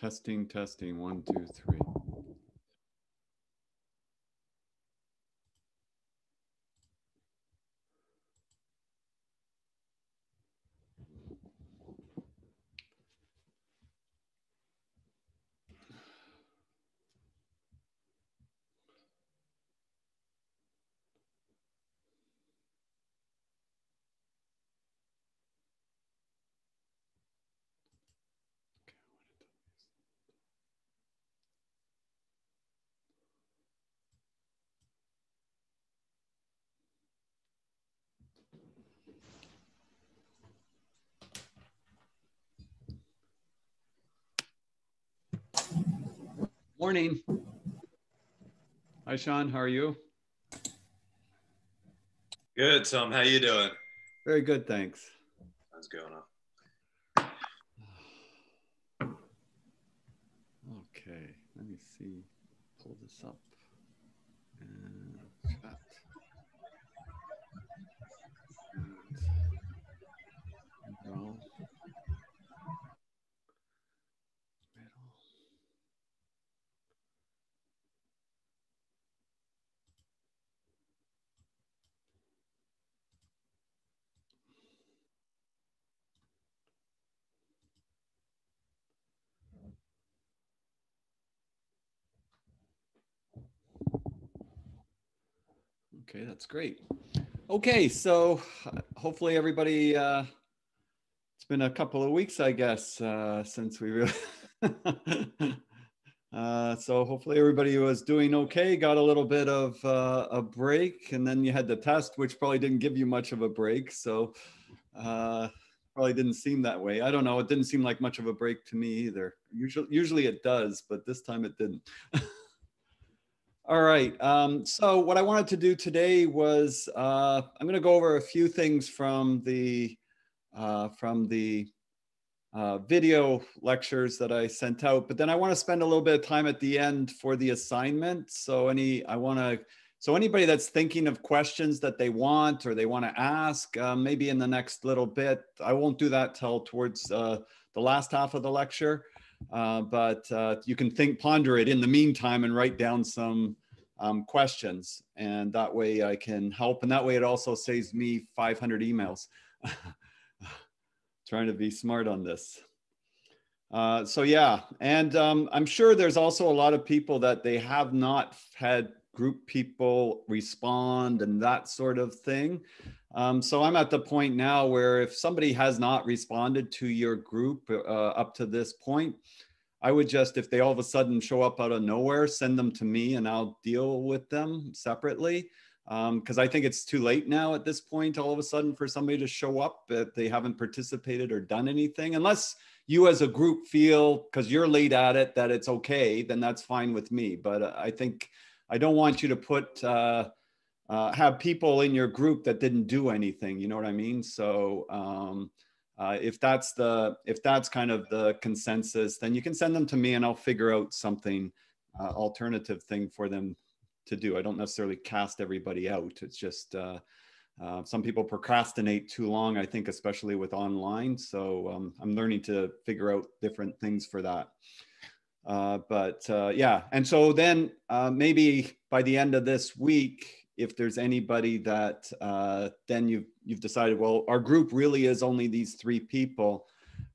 Testing, testing, one, two, three. Morning. Hi, Sean. How are you? Good, Tom. How you doing? Very good, thanks. How's going on? Okay, let me see. Pull this up. And chat. And middle. Middle. Okay, that's great. Okay, so uh, hopefully everybody, uh, it's been a couple of weeks, I guess, uh, since we really. uh, so hopefully everybody was doing okay, got a little bit of uh, a break, and then you had the test, which probably didn't give you much of a break. So uh, probably didn't seem that way. I don't know. It didn't seem like much of a break to me either. Usually, usually it does, but this time it didn't. All right. Um, so what I wanted to do today was uh, I'm going to go over a few things from the uh, from the uh, video lectures that I sent out, but then I want to spend a little bit of time at the end for the assignment. So any I want to so anybody that's thinking of questions that they want or they want to ask, uh, maybe in the next little bit. I won't do that till towards uh, the last half of the lecture. Uh, but uh, you can think, ponder it in the meantime and write down some um, questions. And that way I can help. And that way it also saves me 500 emails. Trying to be smart on this. Uh, so yeah, and um, I'm sure there's also a lot of people that they have not had group people respond and that sort of thing. Um, so I'm at the point now where if somebody has not responded to your group uh, up to this point, I would just, if they all of a sudden show up out of nowhere, send them to me and I'll deal with them separately. Because um, I think it's too late now at this point, all of a sudden, for somebody to show up that they haven't participated or done anything. Unless you as a group feel, because you're late at it, that it's okay, then that's fine with me. But uh, I think I don't want you to put, uh, uh, have people in your group that didn't do anything. You know what I mean? So, um, uh, if that's the if that's kind of the consensus then you can send them to me and i'll figure out something uh, alternative thing for them to do i don't necessarily cast everybody out it's just uh, uh some people procrastinate too long i think especially with online so um, i'm learning to figure out different things for that uh, but yeah and so then maybe by the end of this week if there's anybody that uh, then you've you've decided well our group really is only these three people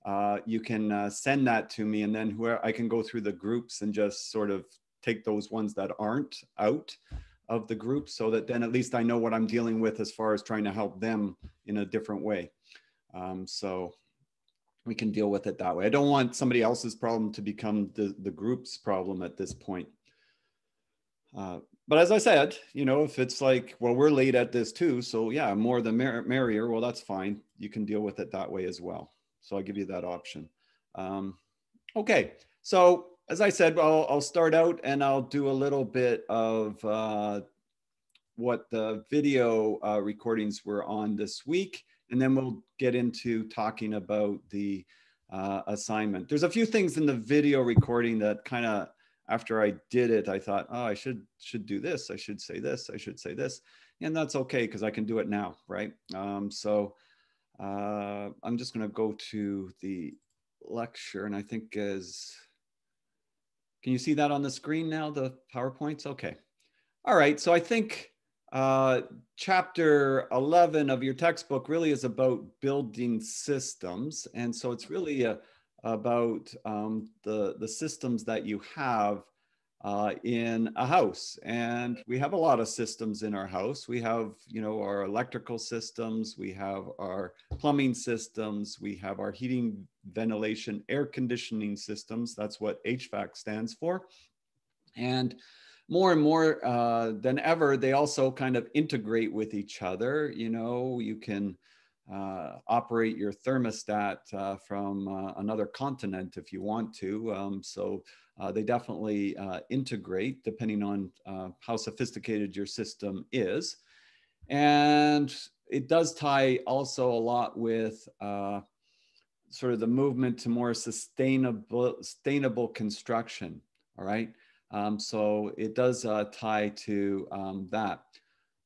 uh, you can uh, send that to me and then where i can go through the groups and just sort of take those ones that aren't out of the group so that then at least i know what i'm dealing with as far as trying to help them in a different way. Um, so we can deal with it that way. I don't want somebody else's problem to become the, the group's problem at this point. Uh, but as I said, you know, if it's like, well, we're late at this too, so yeah, more the mer- merrier. Well, that's fine. You can deal with it that way as well. So I'll give you that option. Um, okay, so as I said, I'll, I'll start out and I'll do a little bit of uh, what the video uh, recordings were on this week, and then we'll get into talking about the uh, assignment. There's a few things in the video recording that kind of after I did it, I thought, oh, I should should do this. I should say this. I should say this, and that's okay because I can do it now, right? Um, so uh, I'm just going to go to the lecture, and I think as Can you see that on the screen now, the PowerPoints? Okay. All right, so I think uh, chapter 11 of your textbook really is about building systems. And so it's really a, about um, the, the systems that you have uh, in a house. And we have a lot of systems in our house. We have, you know, our electrical systems, we have our plumbing systems, we have our heating, ventilation, air conditioning systems. That's what HVAC stands for. And more and more uh, than ever, they also kind of integrate with each other. You know, you can operate your thermostat uh, from uh, another continent if you want to. Um, so uh, they definitely uh, integrate depending on uh, how sophisticated your system is. And it does tie also a lot with sort of the movement to more sustainable, sustainable construction. All right. Um, so it does tie to um, that.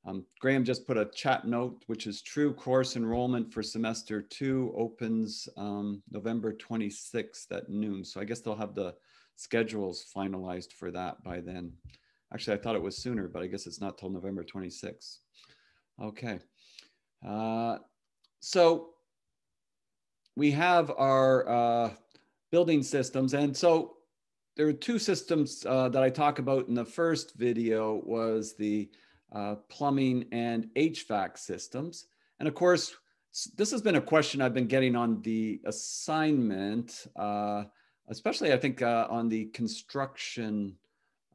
Um, Graham just put a chat note, which is true. Course enrollment for semester two opens um, November 26th at noon. So I guess they'll have the schedules finalized for that by then. Actually, I thought it was sooner, but I guess it's not till November 26th. Okay. Uh, so we have our uh, building systems. And so there are two systems uh, that I talk about in the first video was the uh, plumbing and HVAC systems. And of course, this has been a question I've been getting on the assignment, uh, especially I think uh, on the construction.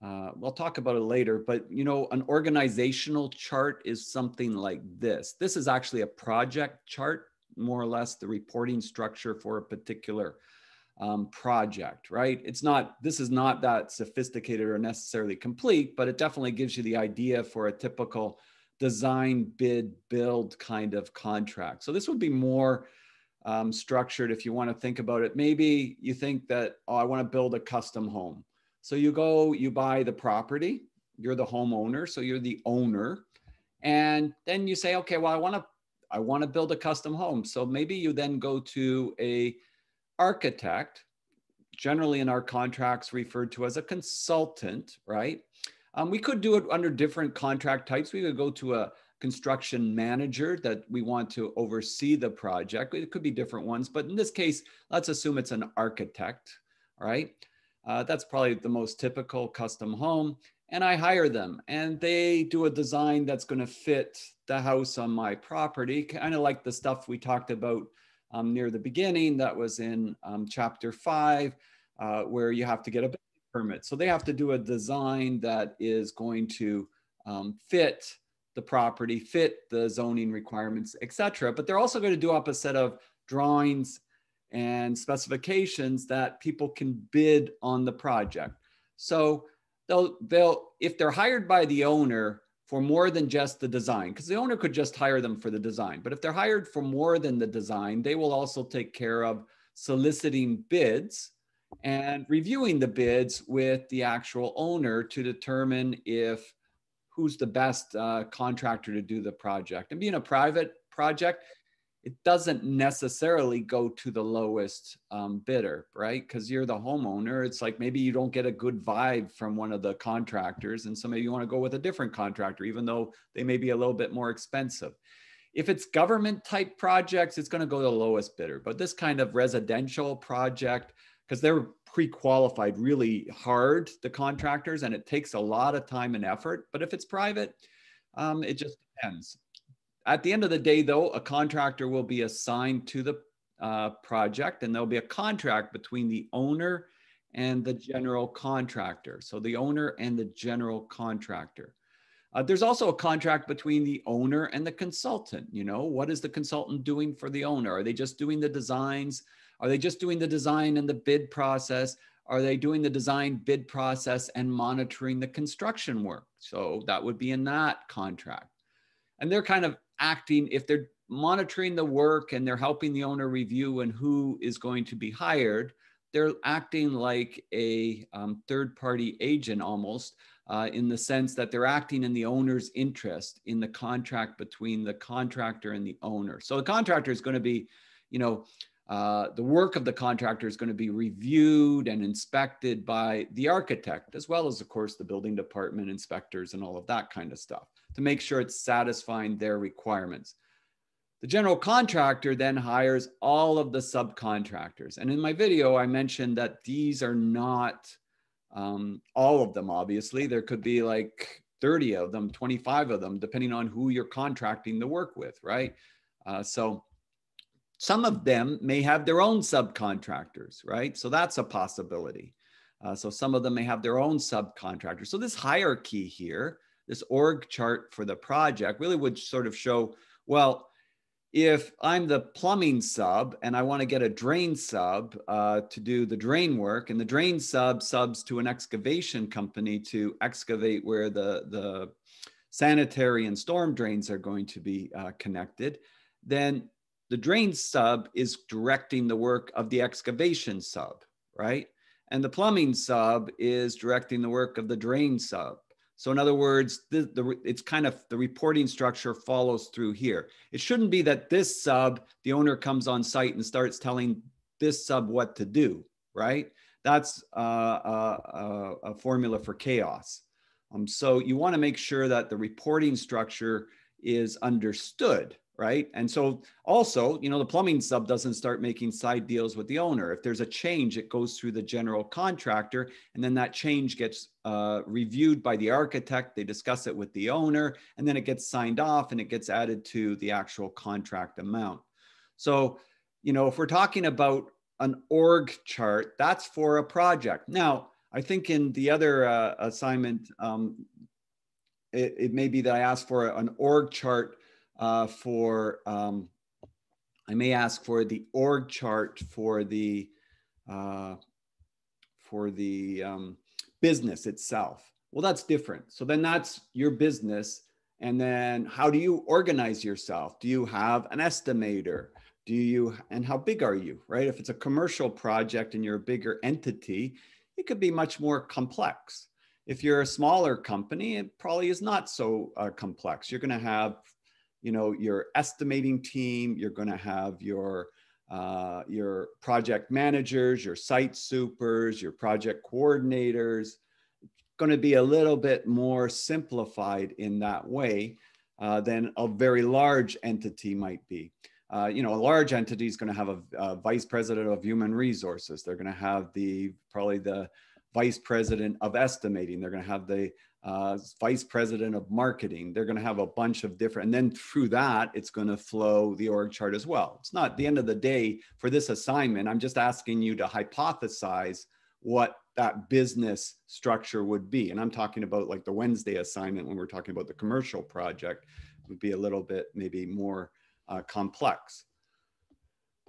Uh, we'll talk about it later, but you know, an organizational chart is something like this. This is actually a project chart, more or less the reporting structure for a particular um, project, right? It's not, this is not that sophisticated or necessarily complete, but it definitely gives you the idea for a typical design, bid, build kind of contract. So this would be more um, structured if you want to think about it. Maybe you think that, oh, I want to build a custom home. So you go, you buy the property, you're the homeowner, so you're the owner. And then you say, okay, well, I want to I want to build a custom home. So maybe you then go to a architect, generally in our contracts referred to as a consultant, right? Um, we could do it under different contract types. We could go to a construction manager that we want to oversee the project. It could be different ones, but in this case, let's assume it's an architect, right? Uh, that's probably the most typical custom home. And I hire them and they do a design that's going to fit the house on my property, kind of like the stuff we talked about um, near the beginning. That was in um, chapter five, uh, where you have to get a permit. So they have to do a design that is going to um, fit the property, fit the zoning requirements, etc. But they're also going to do up a set of drawings and specifications that people can bid on the project. So they'll they'll if they're hired by the owner, for more than just the design, because the owner could just hire them for the design. But if they're hired for more than the design, they will also take care of soliciting bids and reviewing the bids with the actual owner to determine if who's the best uh, contractor to do the project. And being a private project, it doesn't necessarily go to the lowest um, bidder, right? Because you're the homeowner. It's like maybe you don't get a good vibe from one of the contractors. And so maybe you want to go with a different contractor, even though they may be a little bit more expensive. If it's government type projects, it's going to go to the lowest bidder. But this kind of residential project, because they're pre qualified really hard, the contractors, and it takes a lot of time and effort. But if it's private, um, it just depends. At the end of the day, though, a contractor will be assigned to the uh, project and there'll be a contract between the owner and the general contractor. So the owner and the general contractor. Uh, there's also a contract between the owner and the consultant. You know, what is the consultant doing for the owner? Are they just doing the designs? Are they just doing the design and the bid process? Are they doing the design bid process and monitoring the construction work? So that would be in that contract. And they're kind of acting, if they're monitoring the work and they're helping the owner review and who is going to be hired, they're acting like a um, third party agent almost uh, in the sense that they're acting in the owner's interest in the contract between the contractor and the owner. So the contractor is going to be, you know, uh, the work of the contractor is going to be reviewed and inspected by the architect, as well as, of course, the building department inspectors and all of that kind of stuff to make sure it's satisfying their requirements. The general contractor then hires all of the subcontractors. And in my video, I mentioned that these are not um, all of them, obviously. There could be like 30 of them, 25 of them, depending on who you're contracting the work with, right? Uh, so some of them may have their own subcontractors, right? So that's a possibility. Uh, so some of them may have their own subcontractors. So this hierarchy here, this org chart for the project really would sort of show, well, if I'm the plumbing sub and I want to get a drain sub uh, to do the drain work, and the drain sub subs to an excavation company to excavate where the, the sanitary and storm drains are going to be uh, connected, then the drain sub is directing the work of the excavation sub, right? And the plumbing sub is directing the work of the drain sub. So in other words, the, the, it's kind of the reporting structure follows through here. It shouldn't be that this sub, the owner comes on site and starts telling this sub what to do, right? That's uh, a, a, formula for chaos. Um, so you want to make sure that the reporting structure is understood, right? And so also, you know, the plumbing sub doesn't start making side deals with the owner. If there's a change, it goes through the general contractor, and then that change gets uh, reviewed by the architect. They discuss it with the owner, and then it gets signed off and it gets added to the actual contract amount. So, you know, if we're talking about an org chart, that's for a project. Now, I think in the other uh, assignment, um, it, it may be that I asked for an org chart uh, for, um, I may ask for the org chart for the, uh, for the um, business itself. Well, that's different. So then that's your business. And then how do you organize yourself? Do you have an estimator? Do you, and how big are you, right? If it's a commercial project and you're a bigger entity, it could be much more complex. If you're a smaller company, it probably is not so uh, complex. You're going to have you know your estimating team you're going to have your uh, your project managers your site supers your project coordinators going to be a little bit more simplified in that way uh, than a very large entity might be. Uh, you know a large entity is going to have a, a vice president of human resources. They're going to have the probably the vice president of estimating. They're going to have the uh, vice president of marketing. They're going to have a bunch of different, and then through that, it's going to flow the org chart as well. It's not the end of the day for this assignment. I'm just asking you to hypothesize what that business structure would be. And I'm talking about like the Wednesday assignment when we're talking about the commercial project would be a little bit maybe more uh, complex.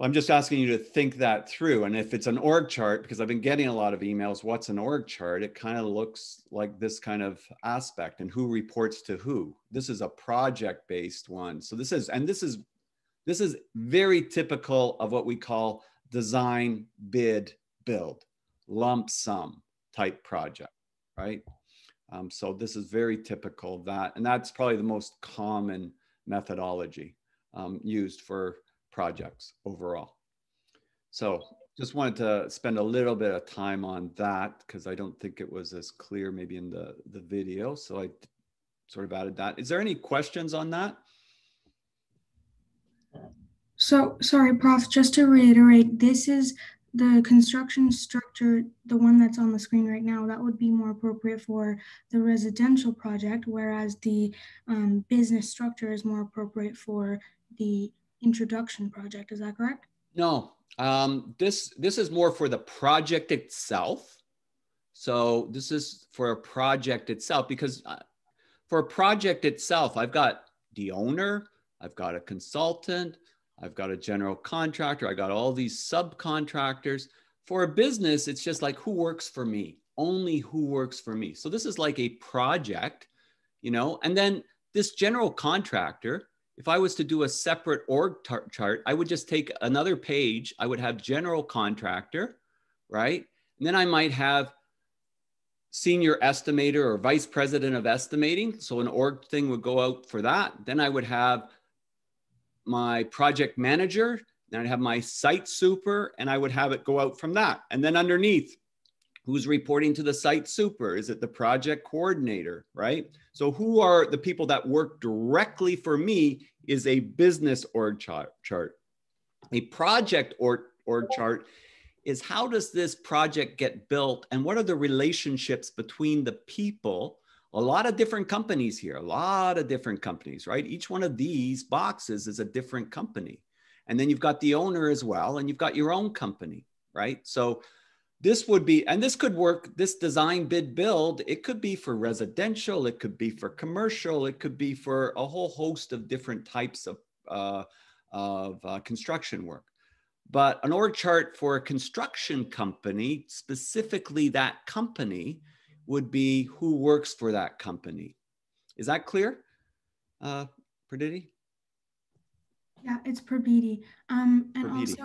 I'm just asking you to think that through. And if it's an org chart, because I've been getting a lot of emails, what's an org chart? It kind of looks like this kind of aspect and who reports to who. This is a project based one. So this is, and this is, this is very typical of what we call design, bid, build, lump sum type project, right? Um, so this is very typical of that. And that's probably the most common methodology um, used for projects overall. So just wanted to spend a little bit of time on that because I don't think it was as clear maybe in the, the video. So I sort of added that. Is there any questions on that? So, sorry, Prof, just to reiterate, this is the construction structure, the one that's on the screen right now, that would be more appropriate for the residential project, whereas the um, business structure is more appropriate for the introduction project. Is that correct? No, um, this this is more for the project itself. So this is for a project itself because uh, for a project itself, I've got the owner, I've got a consultant, I've got a general contractor, I got all these subcontractors. For a business, it's just like who works for me, only who works for me. So this is like a project, you know, and then this general contractor if I was to do a separate org chart, I would just take another page. I would have general contractor, right? And then I might have senior estimator or vice president of estimating. So an org thing would go out for that. Then I would have my project manager. Then I'd have my site super and I would have it go out from that. And then underneath, who's reporting to the site super? Is it the project coordinator, right? So who are the people that work directly for me is a business org chart. A project org, org chart is how does this project get built and what are the relationships between the people a lot of different companies here a lot of different companies right each one of these boxes is a different company and then you've got the owner as well and you've got your own company right so this would be and this could work this design bid build it could be for residential it could be for commercial it could be for a whole host of different types of uh, of uh, construction work but an org chart for a construction company, specifically that company, would be who works for that company. Is that clear, uh, Praditi? Yeah, it's Prabidi. Um, and also,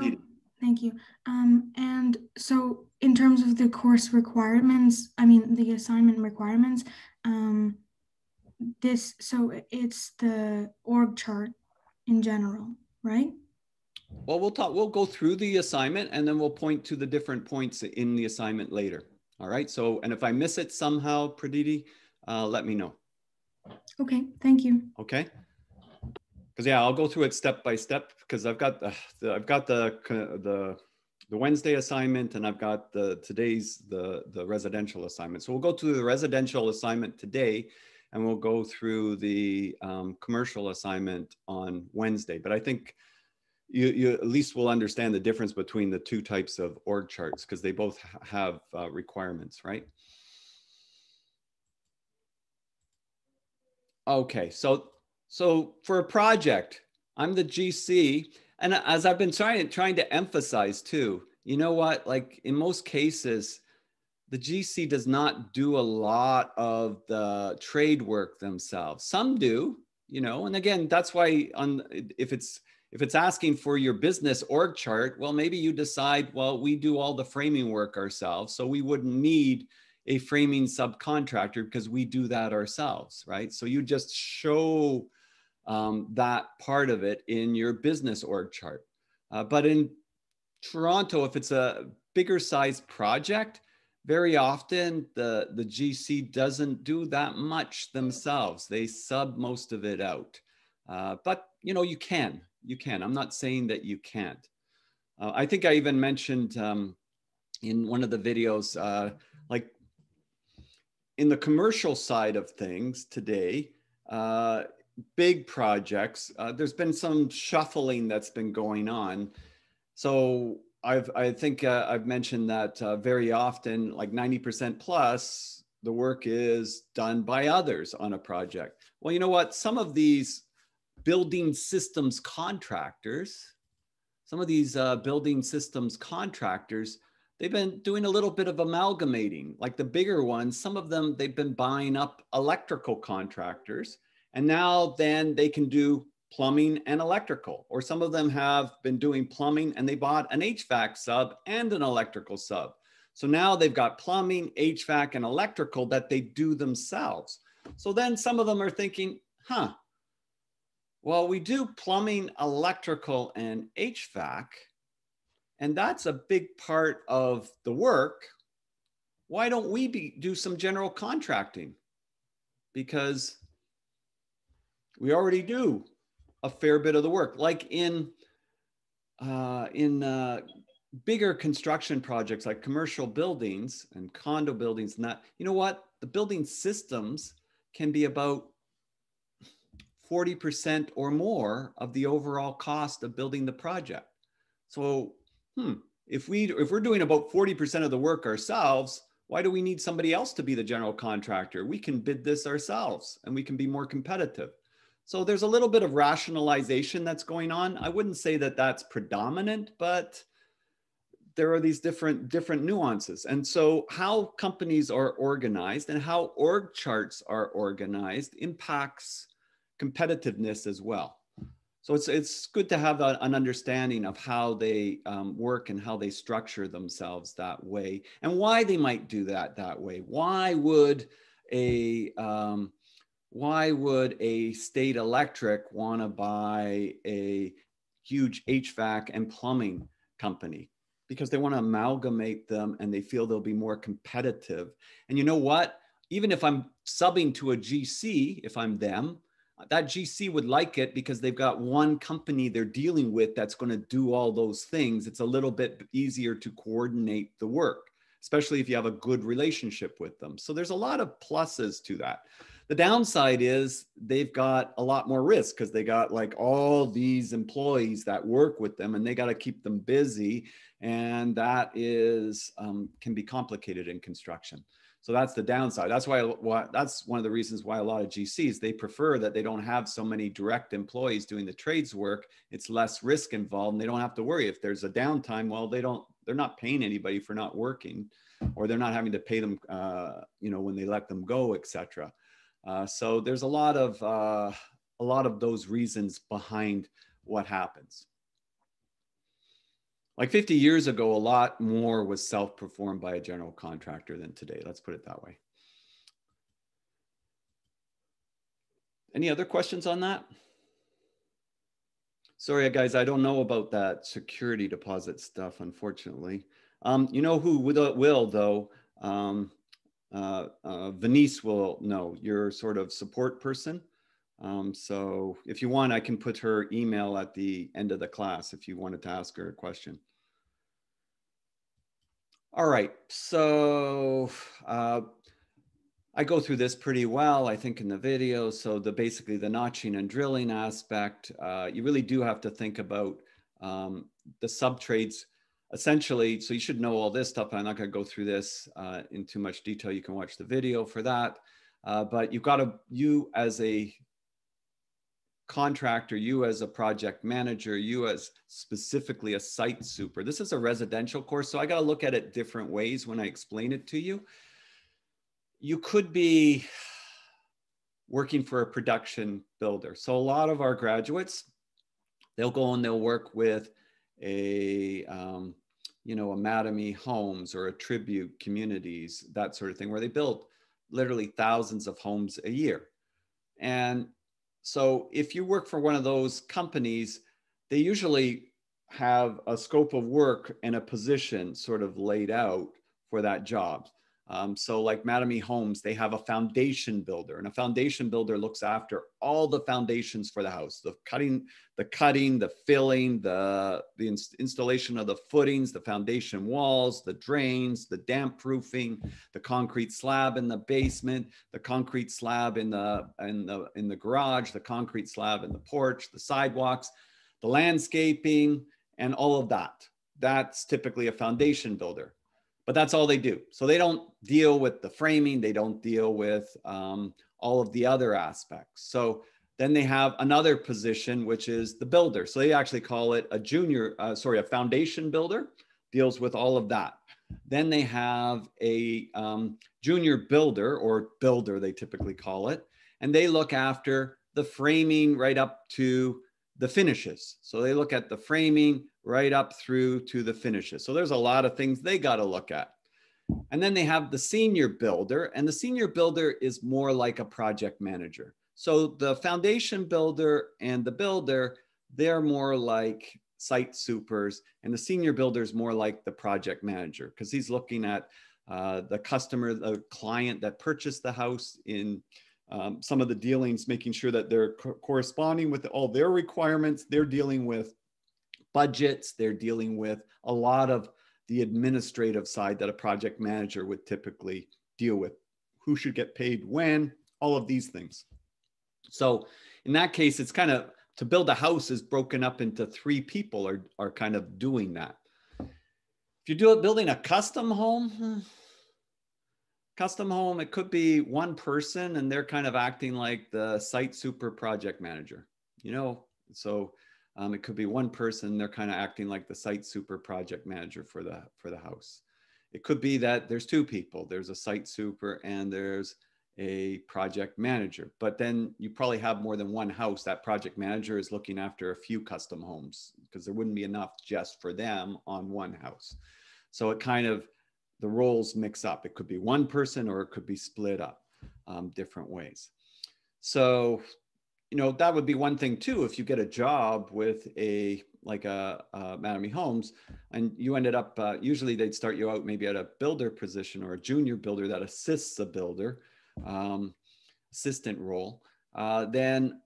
thank you. Um, and so in terms of the course requirements, I mean, the assignment requirements, um, this, so it's the org chart in general, right? Well, we'll talk, we'll go through the assignment and then we'll point to the different points in the assignment later. All right. So, and if I miss it somehow, Praditi, uh, let me know. Okay. Thank you. Okay. Because yeah, I'll go through it step by step because I've got the, the, I've got the the the Wednesday assignment and I've got the today's the the residential assignment. So we'll go through the residential assignment today, and we'll go through the um, commercial assignment on Wednesday. But I think you, you at least will understand the difference between the two types of org charts because they both have uh, requirements, right? Okay, so so for a project, I'm the GC, and as I've been trying trying to emphasize too, you know what? Like in most cases, the GC does not do a lot of the trade work themselves. Some do, you know, and again, that's why on if it's if it's asking for your business org chart, well, maybe you decide, well, we do all the framing work ourselves. So we wouldn't need a framing subcontractor because we do that ourselves, right? So you just show um, that part of it in your business org chart. Uh, but in Toronto, if it's a bigger size project, very often the, the GC doesn't do that much themselves. They sub most of it out. Uh, but you know, you can, you can. I'm not saying that you can't. Uh, I think I even mentioned um, in one of the videos, uh, like in the commercial side of things today, uh, big projects, uh, there's been some shuffling that's been going on. So I've, I think uh, I've mentioned that uh, very often, like 90% plus, the work is done by others on a project. Well, you know what? Some of these building systems contractors, some of these uh, building systems contractors, they've been doing a little bit of amalgamating. Like the bigger ones, some of them, they've been buying up electrical contractors. And now then they can do plumbing and electrical. Or some of them have been doing plumbing and they bought an HVAC sub and an electrical sub. So now they've got plumbing, HVAC, and electrical that they do themselves. So then some of them are thinking, huh, well, we do plumbing, electrical, and HVAC, and that's a big part of the work. Why don't we be, do some general contracting? Because we already do a fair bit of the work, like in uh, in uh, bigger construction projects like commercial buildings and condo buildings and that. You know what? The building systems can be about 40% or more of the overall cost of building the project. So, hmm, if we if we're doing about 40% of the work ourselves, why do we need somebody else to be the general contractor? We can bid this ourselves and we can be more competitive. So there's a little bit of rationalization that's going on. I wouldn't say that that's predominant, but there are these different different nuances. And so how companies are organized and how org charts are organized impacts competitiveness as well. So it's, it's good to have a, an understanding of how they um, work and how they structure themselves that way and why they might do that that way. Why would a, um, why would a state electric want to buy a huge HVAC and plumbing company because they want to amalgamate them and they feel they'll be more competitive. And you know what? Even if I'm subbing to a GC, if I'm them, that GC would like it because they've got one company they're dealing with that's going to do all those things. It's a little bit easier to coordinate the work, especially if you have a good relationship with them. So there's a lot of pluses to that. The downside is they've got a lot more risk because they got like all these employees that work with them and they got to keep them busy. And that is um, can be complicated in construction. So that's the downside. That's why, why that's one of the reasons why a lot of GCs they prefer that they don't have so many direct employees doing the trades work. It's less risk involved, and they don't have to worry if there's a downtime. Well, they don't. They're not paying anybody for not working, or they're not having to pay them, uh, you know, when they let them go, etc. Uh, so there's a lot of uh, a lot of those reasons behind what happens. Like 50 years ago, a lot more was self-performed by a general contractor than today. Let's put it that way. Any other questions on that? Sorry, guys, I don't know about that security deposit stuff, unfortunately. Um, you know who will, though? Um, uh, uh, Venice will know, your sort of support person. Um, so if you want, I can put her email at the end of the class if you wanted to ask her a question. All right, so uh, I go through this pretty well, I think, in the video. So the basically the notching and drilling aspect, uh, you really do have to think about um, the sub trades essentially, so you should know all this stuff. I'm not going to go through this uh, in too much detail. You can watch the video for that. Uh, but you've got to, you as a contractor, you as a project manager, you as specifically a site super. This is a residential course, so I got to look at it different ways when I explain it to you. You could be working for a production builder. So a lot of our graduates, they'll go and they'll work with a um, you know a Mattamy Homes or a Tribute Communities, that sort of thing, where they build literally thousands of homes a year. And so if you work for one of those companies, they usually have a scope of work and a position sort of laid out for that job. Um, so like Mattamy Homes, they have a foundation builder and a foundation builder looks after all the foundations for the house, the cutting, the cutting, the filling, the, the ins installation of the footings, the foundation walls, the drains, the damp proofing, the concrete slab in the basement, the concrete slab in the, in the, in the garage, the concrete slab in the porch, the sidewalks, the landscaping, and all of that. That's typically a foundation builder but that's all they do. So they don't deal with the framing, they don't deal with um, all of the other aspects. So then they have another position, which is the builder. So they actually call it a junior, uh, sorry, a foundation builder, deals with all of that. Then they have a um, junior builder or builder, they typically call it, and they look after the framing right up to the finishes. So they look at the framing right up through to the finishes. So there's a lot of things they got to look at. And then they have the senior builder, and the senior builder is more like a project manager. So the foundation builder and the builder, they're more like site supers, and the senior builder is more like the project manager because he's looking at uh, the customer, the client that purchased the house in um, some of the dealings, making sure that they're co corresponding with all their requirements. They're dealing with budgets, they're dealing with a lot of the administrative side that a project manager would typically deal with. Who should get paid when, all of these things. So in that case, it's kind of to build a house is broken up into three people are, are kind of doing that. If you do it building a custom home, hmm, custom home, it could be one person and they're kind of acting like the site super project manager, you know? So um, it could be one person, they're kind of acting like the site super project manager for the, for the house. It could be that there's two people, there's a site super and there's a project manager, but then you probably have more than one house. That project manager is looking after a few custom homes because there wouldn't be enough just for them on one house. So it kind of the roles mix up. It could be one person or it could be split up um, different ways. So, you know, that would be one thing too. If you get a job with a like a, a Mattamy Homes, and you ended up uh, usually they'd start you out maybe at a builder position or a junior builder that assists a builder, um, assistant role. Uh, then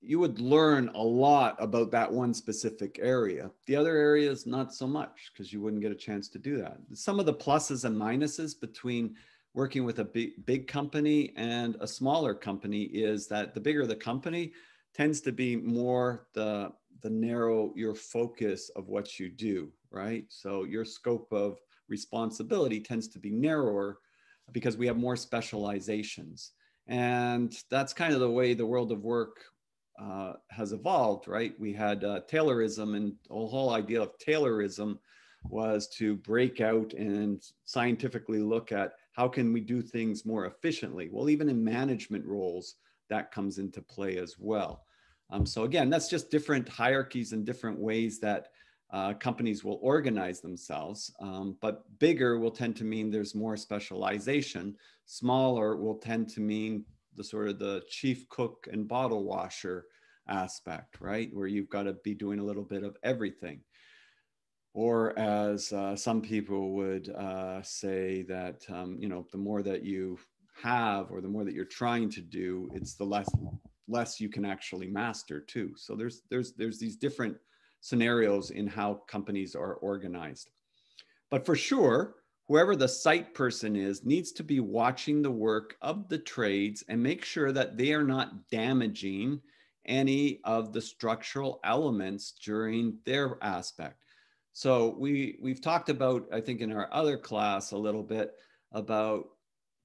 you would learn a lot about that one specific area. The other areas, not so much, because you wouldn't get a chance to do that. Some of the pluses and minuses between working with a big, big company and a smaller company is that the bigger the company tends to be more the, the narrow your focus of what you do, right? So your scope of responsibility tends to be narrower because we have more specializations. And that's kind of the way the world of work uh, has evolved, right? We had uh, Taylorism, and the whole idea of Taylorism was to break out and scientifically look at how can we do things more efficiently. Well, even in management roles, that comes into play as well. Um, so again, that's just different hierarchies and different ways that uh, companies will organize themselves. Um, but bigger will tend to mean there's more specialization. Smaller will tend to mean the sort of the chief cook and bottle washer aspect, right? Where you've got to be doing a little bit of everything. Or as uh, some people would uh, say that, um, you know, the more that you have or the more that you're trying to do, it's the less less you can actually master too. So there's there's there's these different scenarios in how companies are organized. But for sure, whoever the site person is needs to be watching the work of the trades and make sure that they are not damaging any of the structural elements during their aspect. So we we've talked about I think in our other class a little bit about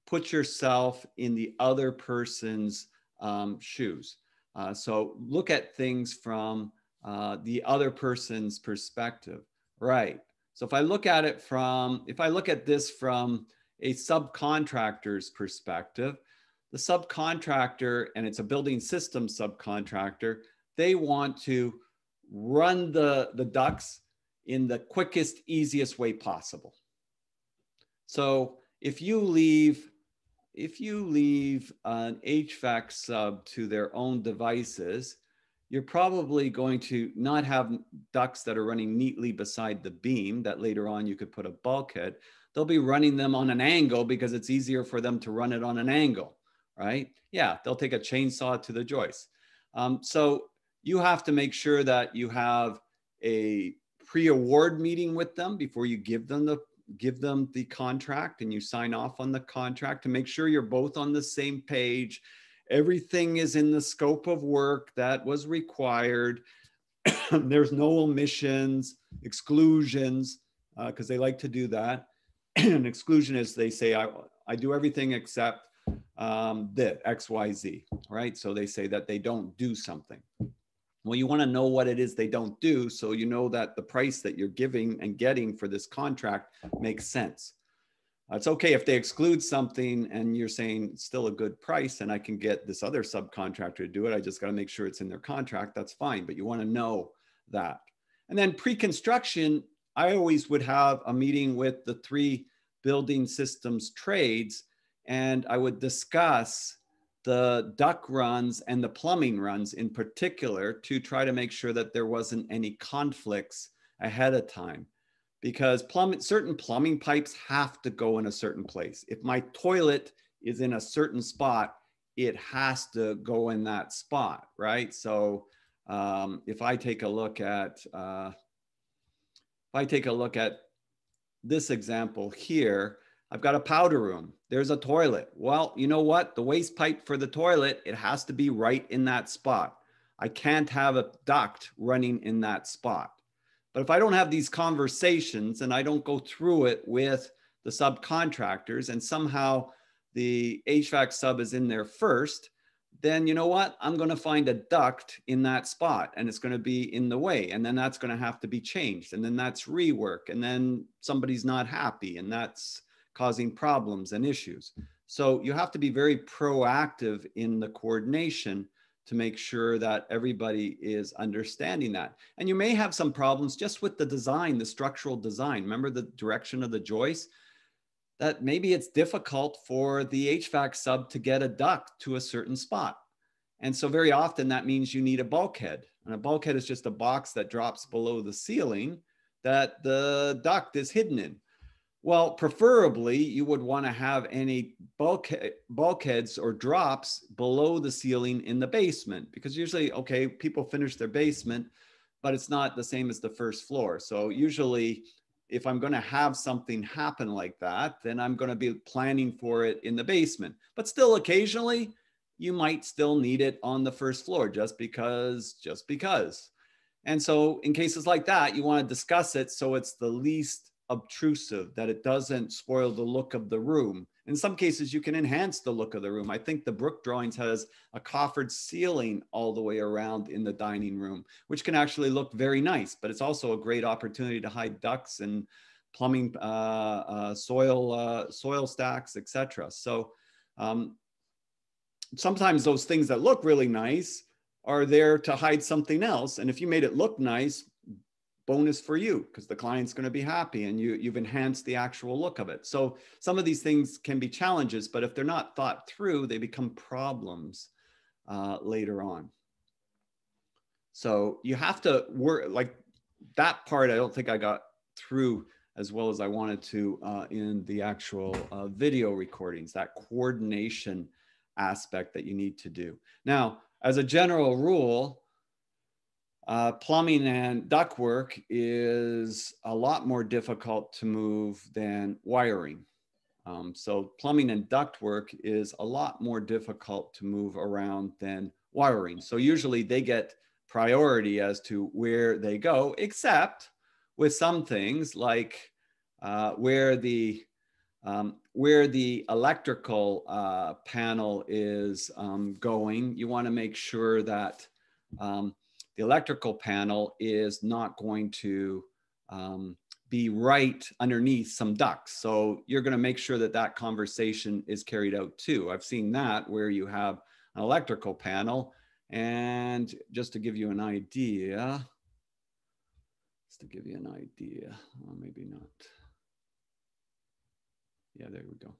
put yourself in the other person's um, shoes. Uh, so look at things from uh, the other person's perspective. Right. So if I look at it from, if I look at this from a subcontractor's perspective, the subcontractor, and it's a building system subcontractor, they want to run the, the ducts in the quickest, easiest way possible. So if you leave, if you leave an HVAC sub to their own devices, you're probably going to not have ducts that are running neatly beside the beam that later on you could put a bulkhead. They'll be running them on an angle because it's easier for them to run it on an angle, right? Yeah, they'll take a chainsaw to the joist. Um, so you have to make sure that you have a pre-award meeting with them before you give them the give them the contract and you sign off on the contract to make sure you're both on the same page Everything is in the scope of work that was required. There's no omissions, exclusions, because uh, they like to do that. An exclusion is they say, I, I do everything except um, the XYZ, right? So they say that they don't do something. Well, you want to know what it is they don't do so you know that the price that you're giving and getting for this contract makes sense. It's okay if they exclude something and you're saying it's still a good price and I can get this other subcontractor to do it. I just got to make sure it's in their contract. That's fine, but you want to know that. And then pre-construction, I always would have a meeting with the three building systems trades and I would discuss the duct runs and the plumbing runs in particular to try to make sure that there wasn't any conflicts ahead of time because plumbing, certain plumbing pipes have to go in a certain place. If my toilet is in a certain spot, it has to go in that spot, right? So um, if I take a look at, uh, if I take a look at this example here, I've got a powder room. There's a toilet. Well, you know what? The waste pipe for the toilet, it has to be right in that spot. I can't have a duct running in that spot. But if I don't have these conversations and I don't go through it with the subcontractors and somehow the HVAC sub is in there first, then you know what? I'm going to find a duct in that spot and it's going to be in the way. And then that's going to have to be changed. And then that's rework. And then somebody's not happy and that's causing problems and issues. So you have to be very proactive in the coordination to make sure that everybody is understanding that. And you may have some problems just with the design, the structural design. Remember the direction of the joist? That maybe it's difficult for the HVAC sub to get a duct to a certain spot. And so very often that means you need a bulkhead, And a bulkhead is just a box that drops below the ceiling that the duct is hidden in. Well, preferably you would want to have any bulkhead, bulkheads or drops below the ceiling in the basement because usually, okay, people finish their basement, but it's not the same as the first floor. So usually if I'm going to have something happen like that, then I'm going to be planning for it in the basement. But still, occasionally, you might still need it on the first floor just because, just because. And so, in cases like that, you want to discuss it so it's the least obtrusive, that it doesn't spoil the look of the room. In some cases, you can enhance the look of the room. I think the Brook drawings has a coffered ceiling all the way around in the dining room, which can actually look very nice, but it's also a great opportunity to hide ducts and plumbing, uh, uh, soil, uh, soil stacks, etc. So um, sometimes those things that look really nice are there to hide something else. And if you made it look nice, bonus for you because the client's going to be happy and you you've enhanced the actual look of it. So some of these things can be challenges but if they're not thought through they become problems uh, later on. So you have to work like that part i don't think i got through as well as i wanted to uh, in the actual uh, video recordings that coordination aspect that you need to do. Now as a general rule uh, plumbing and ductwork is a lot more difficult to move than wiring. Um, so plumbing and ductwork is a lot more difficult to move around than wiring. So usually they get priority as to where they go, except with some things like uh, where the um, where the electrical uh, panel is um, going, you want to make sure that um, the electrical panel is not going to um, be right underneath some ducts. So you're going to make sure that that conversation is carried out too. I've seen that where you have an electrical panel. And just to give you an idea, just to give you an idea, well, maybe not. Yeah, there we go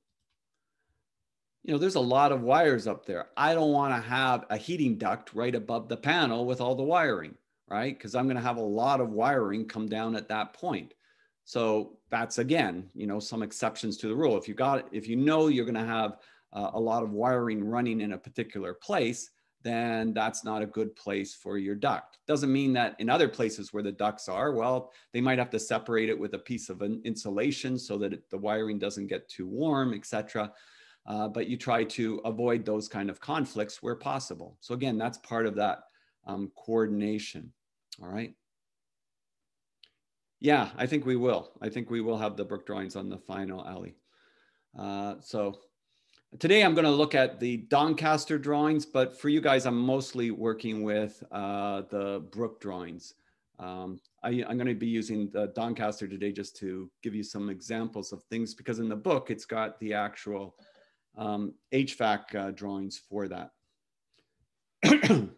you know, there's a lot of wires up there. I don't want to have a heating duct right above the panel with all the wiring, right? Because I'm going to have a lot of wiring come down at that point. So that's again, you know, some exceptions to the rule. If you got, if you know you're going to have uh, a lot of wiring running in a particular place, then that's not a good place for your duct. Doesn't mean that in other places where the ducts are, well, they might have to separate it with a piece of an insulation so that it, the wiring doesn't get too warm, etc uh, but you try to avoid those kind of conflicts where possible. So again, that's part of that um, coordination. All right. Yeah, I think we will. I think we will have the Brook drawings on the final alley. Uh, so today I'm going to look at the Doncaster drawings, but for you guys, I'm mostly working with uh, the Brook drawings. Um, I, am going to be using the Doncaster today just to give you some examples of things because in the book, it's got the actual um, HVAC uh, drawings for that.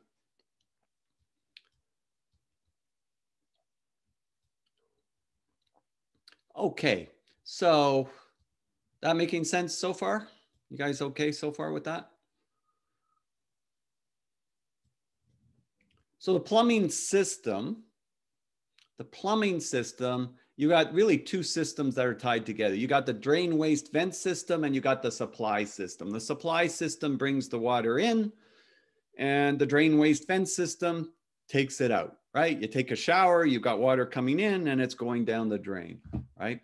okay, so that making sense so far? You guys okay so far with that? So the plumbing system, the plumbing system you got really two systems that are tied together. You got the drain waste vent system and you got the supply system. The supply system brings the water in and the drain waste vent system takes it out, right? You take a shower, you've got water coming in and it's going down the drain, right?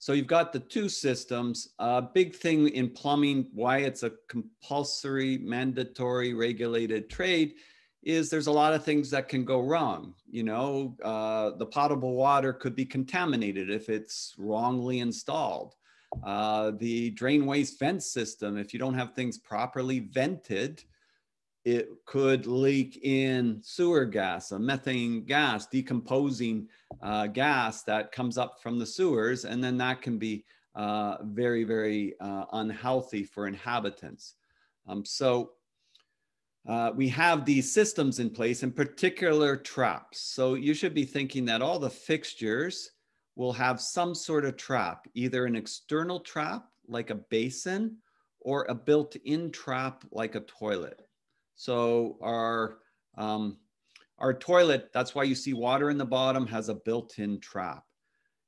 So you've got the two systems. A uh, big thing in plumbing, why it's a compulsory, mandatory, regulated trade is there's a lot of things that can go wrong. You know, uh, the potable water could be contaminated if it's wrongly installed. Uh, the drain waste vent system, if you don't have things properly vented, it could leak in sewer gas, a methane gas, decomposing uh, gas that comes up from the sewers, and then that can be uh, very, very uh, unhealthy for inhabitants. Um, so uh, we have these systems in place, in particular traps. So you should be thinking that all the fixtures will have some sort of trap, either an external trap like a basin or a built-in trap like a toilet. So our, um, our toilet, that's why you see water in the bottom, has a built-in trap.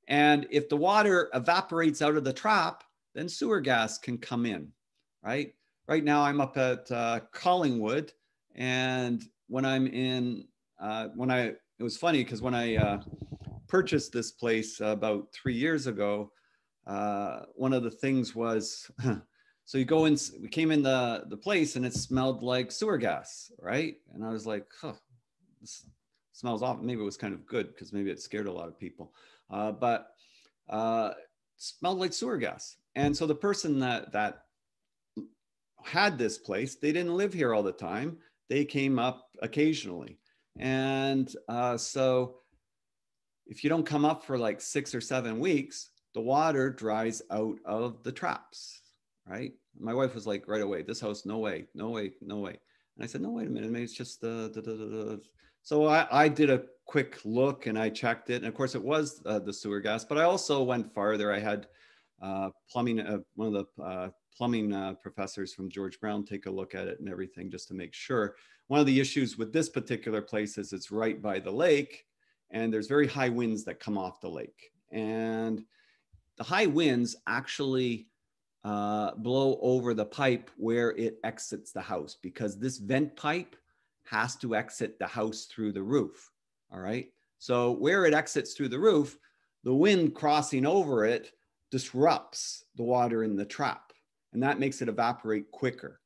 And if the water evaporates out of the trap, then sewer gas can come in, right? Right now I'm up at uh, Collingwood and when I'm in, uh, when I, it was funny because when I uh, purchased this place about three years ago, uh, one of the things was, so you go in, we came in the, the place and it smelled like sewer gas, right? And I was like, huh, this smells off. Maybe it was kind of good because maybe it scared a lot of people. Uh, but uh, smelled like sewer gas. And so the person that that had this place, they didn't live here all the time. They came up occasionally. And uh, so if you don't come up for like six or seven weeks, the water dries out of the traps, right? My wife was like, right away, this house, no way, no way, no way. And I said, no, wait a minute, maybe it's just the, the, the, the. So I, I did a quick look and I checked it. And of course it was uh, the sewer gas, but I also went farther. I had uh, plumbing, uh, one of the uh, plumbing uh, professors from George Brown take a look at it and everything just to make sure. One of the issues with this particular place is it's right by the lake and there's very high winds that come off the lake. And the high winds actually uh, blow over the pipe where it exits the house because this vent pipe has to exit the house through the roof. All right. So where it exits through the roof, the wind crossing over it disrupts the water in the trap and that makes it evaporate quicker.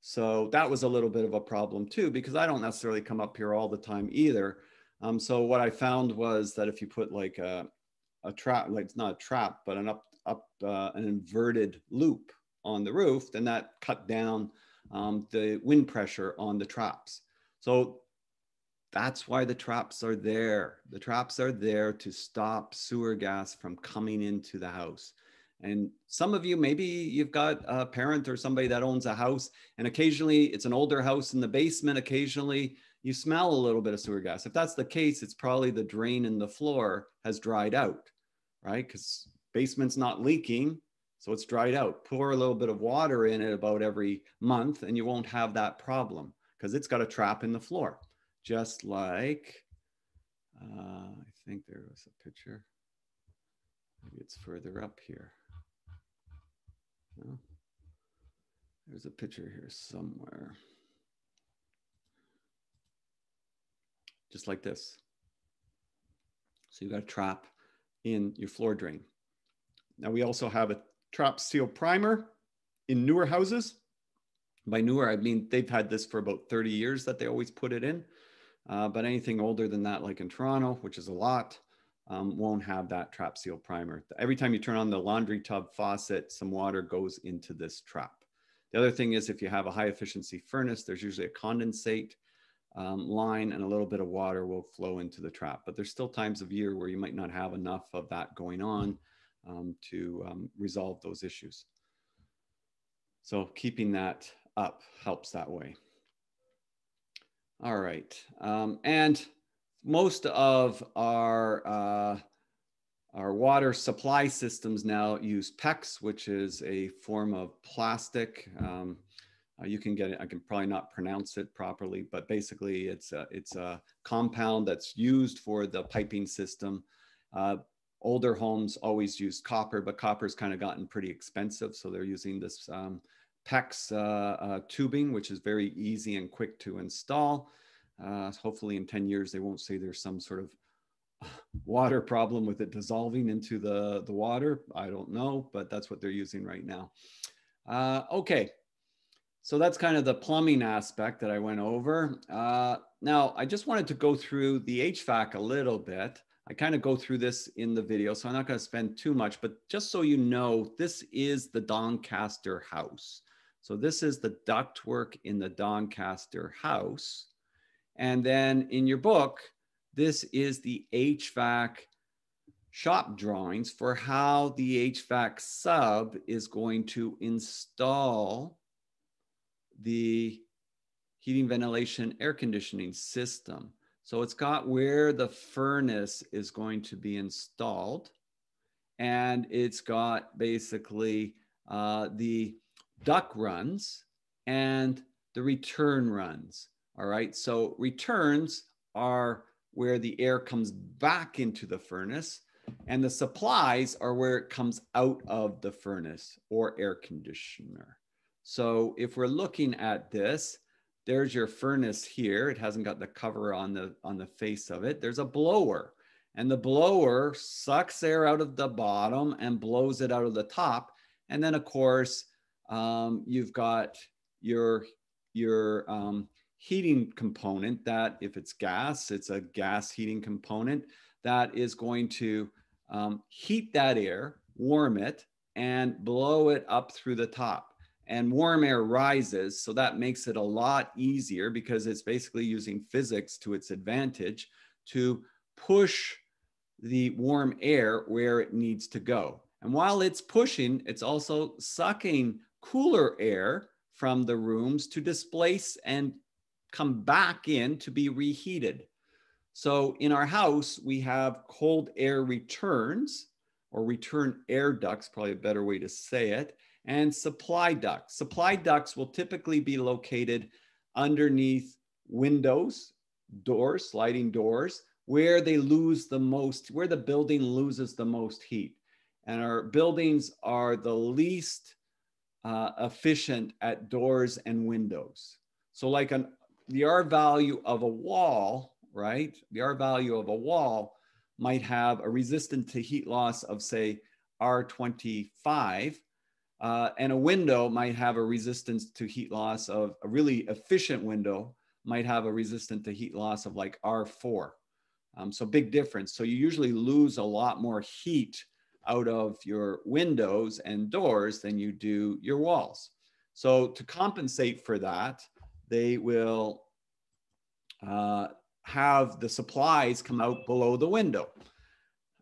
So that was a little bit of a problem too, because I don't necessarily come up here all the time either. Um, so what I found was that if you put like a, a trap, like it's not a trap, but an up, up uh, an inverted loop on the roof, then that cut down um, the wind pressure on the traps. So that's why the traps are there. The traps are there to stop sewer gas from coming into the house. And some of you, maybe you've got a parent or somebody that owns a house, and occasionally it's an older house in the basement. Occasionally you smell a little bit of sewer gas. If that's the case, it's probably the drain in the floor has dried out, right? Because basement's not leaking, so it's dried out. Pour a little bit of water in it about every month, and you won't have that problem because it's got a trap in the floor, just like uh, I think there was a picture. Maybe it's further up here. There's a picture here somewhere. Just like this. So you've got a trap in your floor drain. Now we also have a trap seal primer in newer houses. By newer, I mean they've had this for about 30 years that they always put it in. Uh, but anything older than that, like in Toronto, which is a lot, um, won't have that trap seal primer. Every time you turn on the laundry tub faucet, some water goes into this trap. The other thing is if you have a high efficiency furnace, there's usually a condensate um, line and a little bit of water will flow into the trap. But there's still times of year where you might not have enough of that going on um, to um, resolve those issues. So keeping that up helps that way. All right. Um, and most of our uh, our water supply systems now use PEX, which is a form of plastic. Um, uh, you can get it, I can probably not pronounce it properly, but basically it's a, it's a compound that's used for the piping system. Uh, older homes always used copper, but copper's kind of gotten pretty expensive. So they're using this um, PEX uh, uh, tubing, which is very easy and quick to install. Uh, hopefully in 10 years, they won't say there's some sort of water problem with it dissolving into the, the water. I don't know, but that's what they're using right now. Uh, okay, so that's kind of the plumbing aspect that I went over. Uh, now, I just wanted to go through the HVAC a little bit. I kind of go through this in the video, so I'm not going to spend too much, but just so you know, this is the Doncaster house. So this is the ductwork in the Doncaster house. And then in your book, this is the HVAC shop drawings for how the HVAC sub is going to install the heating, ventilation, air conditioning system. So it's got where the furnace is going to be installed. And it's got basically uh, the duct runs and the return runs. All right. So returns are where the air comes back into the furnace and the supplies are where it comes out of the furnace or air conditioner. So if we're looking at this, there's your furnace here. It hasn't got the cover on the, on the face of it. There's a blower and the blower sucks air out of the bottom and blows it out of the top. And then of course, um, you've got your, your um, heating component that if it's gas, it's a gas heating component that is going to um, heat that air, warm it, and blow it up through the top. And warm air rises, so that makes it a lot easier because it's basically using physics to its advantage to push the warm air where it needs to go. And while it's pushing, it's also sucking cooler air from the rooms to displace and come back in to be reheated. So in our house, we have cold air returns or return air ducts, probably a better way to say it, and supply ducts. Supply ducts will typically be located underneath windows, doors, sliding doors, where they lose the most, where the building loses the most heat. And our buildings are the least uh, efficient at doors and windows. So like an, the R value of a wall, right? The R value of a wall might have a resistance to heat loss of say R25, uh, and a window might have a resistance to heat loss of a really efficient window might have a resistance to heat loss of like R4. Um, so big difference. So you usually lose a lot more heat out of your windows and doors than you do your walls. So to compensate for that, they will uh, have the supplies come out below the window.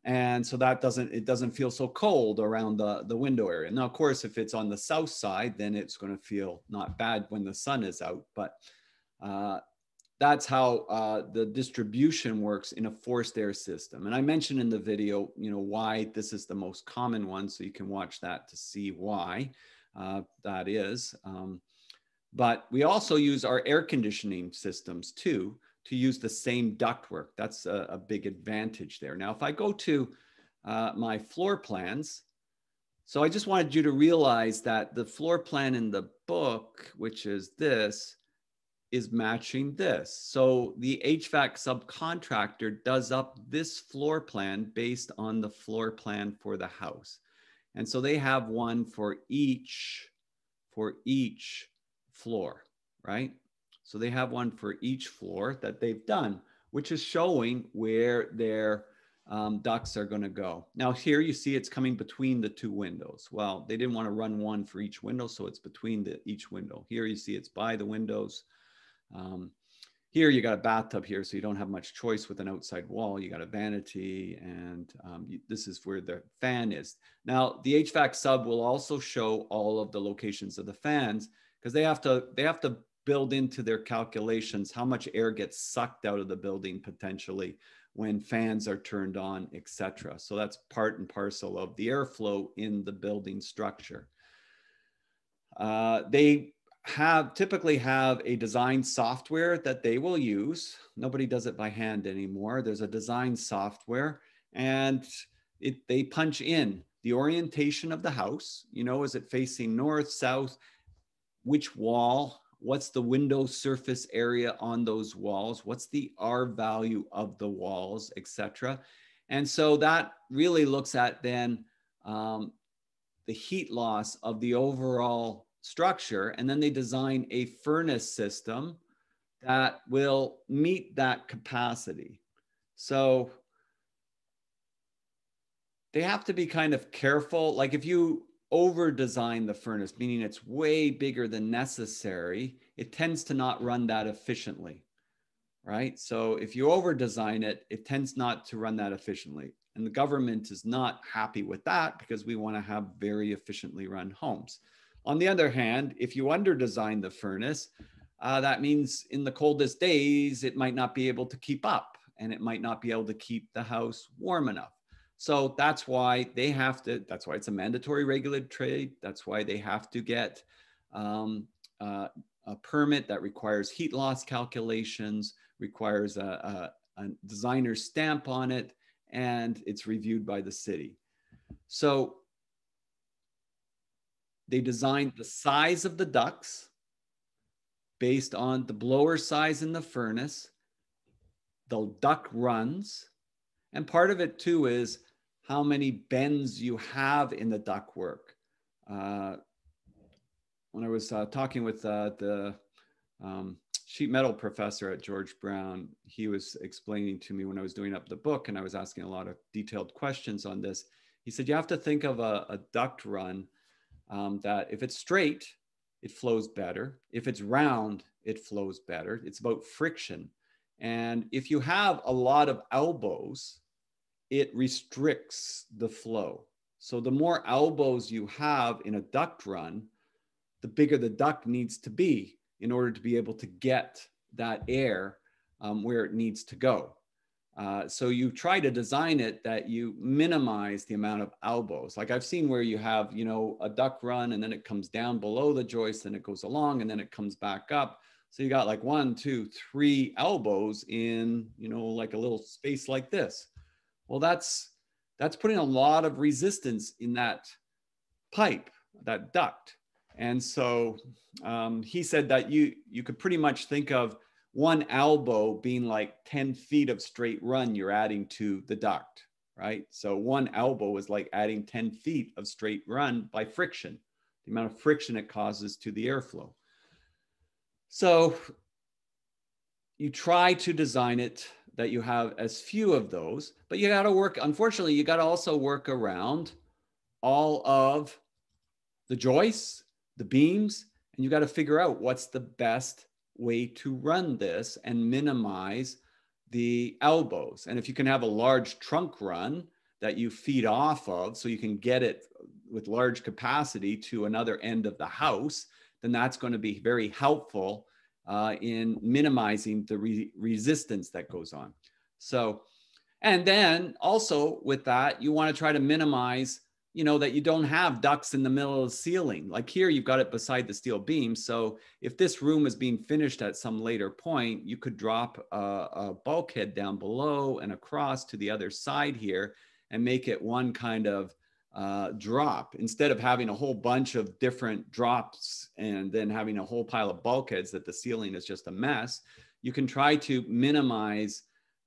And so that doesn't, it doesn't feel so cold around the, the window area. Now, of course, if it's on the south side, then it's going to feel not bad when the sun is out. But uh, that's how uh, the distribution works in a forced air system. And I mentioned in the video, you know, why this is the most common one. So you can watch that to see why uh, that is. Um, but we also use our air conditioning systems too to use the same ductwork. That's a, a big advantage there. Now, if I go to uh, my floor plans, so I just wanted you to realize that the floor plan in the book, which is this, is matching this. So the HVAC subcontractor does up this floor plan based on the floor plan for the house. And so they have one for each, for each floor, right? So they have one for each floor that they've done, which is showing where their um, ducts are going to go. Now here you see it's coming between the two windows. Well, they didn't want to run one for each window, so it's between the, each window. Here you see it's by the windows. Um, here you got a bathtub here, so you don't have much choice with an outside wall. You got a vanity, and um, you, this is where the fan is. Now, the HVAC sub will also show all of the locations of the fans because they have to they have to build into their calculations how much air gets sucked out of the building potentially when fans are turned on, etc. So that's part and parcel of the airflow in the building structure. Uh, they have typically have a design software that they will use. Nobody does it by hand anymore. There's a design software and it, they punch in the orientation of the house. You know, is it facing north, south, which wall, what's the window surface area on those walls, what's the R value of the walls, etc. And so that really looks at then um, the heat loss of the overall structure and then they design a furnace system that will meet that capacity. So they have to be kind of careful. Like if you over design the furnace, meaning it's way bigger than necessary, it tends to not run that efficiently, right? So if you over design it, it tends not to run that efficiently. And the government is not happy with that because we want to have very efficiently run homes. On the other hand, if you under design the furnace, uh, that means in the coldest days, it might not be able to keep up and it might not be able to keep the house warm enough. So that's why they have to, that's why it's a mandatory regulated trade. That's why they have to get um, uh, a permit that requires heat loss calculations, requires a, a, a designer's stamp on it, and it's reviewed by the city. So they designed the size of the ducts based on the blower size in the furnace, the duct runs, and part of it too is how many bends you have in the duct work. Uh, when I was uh, talking with uh, the um, sheet metal professor at George Brown, he was explaining to me when I was doing up the book and I was asking a lot of detailed questions on this. He said, you have to think of a, a duct run um, that if it's straight, it flows better. If it's round, it flows better. It's about friction. And if you have a lot of elbows, it restricts the flow. So the more elbows you have in a duct run, the bigger the duct needs to be in order to be able to get that air um, where it needs to go. Uh, so you try to design it that you minimize the amount of elbows. Like I've seen where you have, you know, a duct run and then it comes down below the joist and it goes along and then it comes back up. So you got like one, two, three elbows in, you know, like a little space like this. Well, that's that's putting a lot of resistance in that pipe, that duct. And so um, he said that you you could pretty much think of one elbow being like 10 feet of straight run you're adding to the duct, right? So one elbow is like adding 10 feet of straight run by friction, the amount of friction it causes to the airflow. So you try to design it that you have as few of those, but you got to work, unfortunately, you got to also work around all of the joists, the beams, and you got to figure out what's the best way to run this and minimize the elbows. And if you can have a large trunk run that you feed off of so you can get it with large capacity to another end of the house, then that's going to be very helpful uh, in minimizing the re resistance that goes on. So, and then also with that, you want to try to minimize you know, that you don't have ducts in the middle of the ceiling. Like here, you've got it beside the steel beam. So if this room is being finished at some later point, you could drop a, a bulkhead down below and across to the other side here and make it one kind of uh, drop instead of having a whole bunch of different drops and then having a whole pile of bulkheads that the ceiling is just a mess. You can try to minimize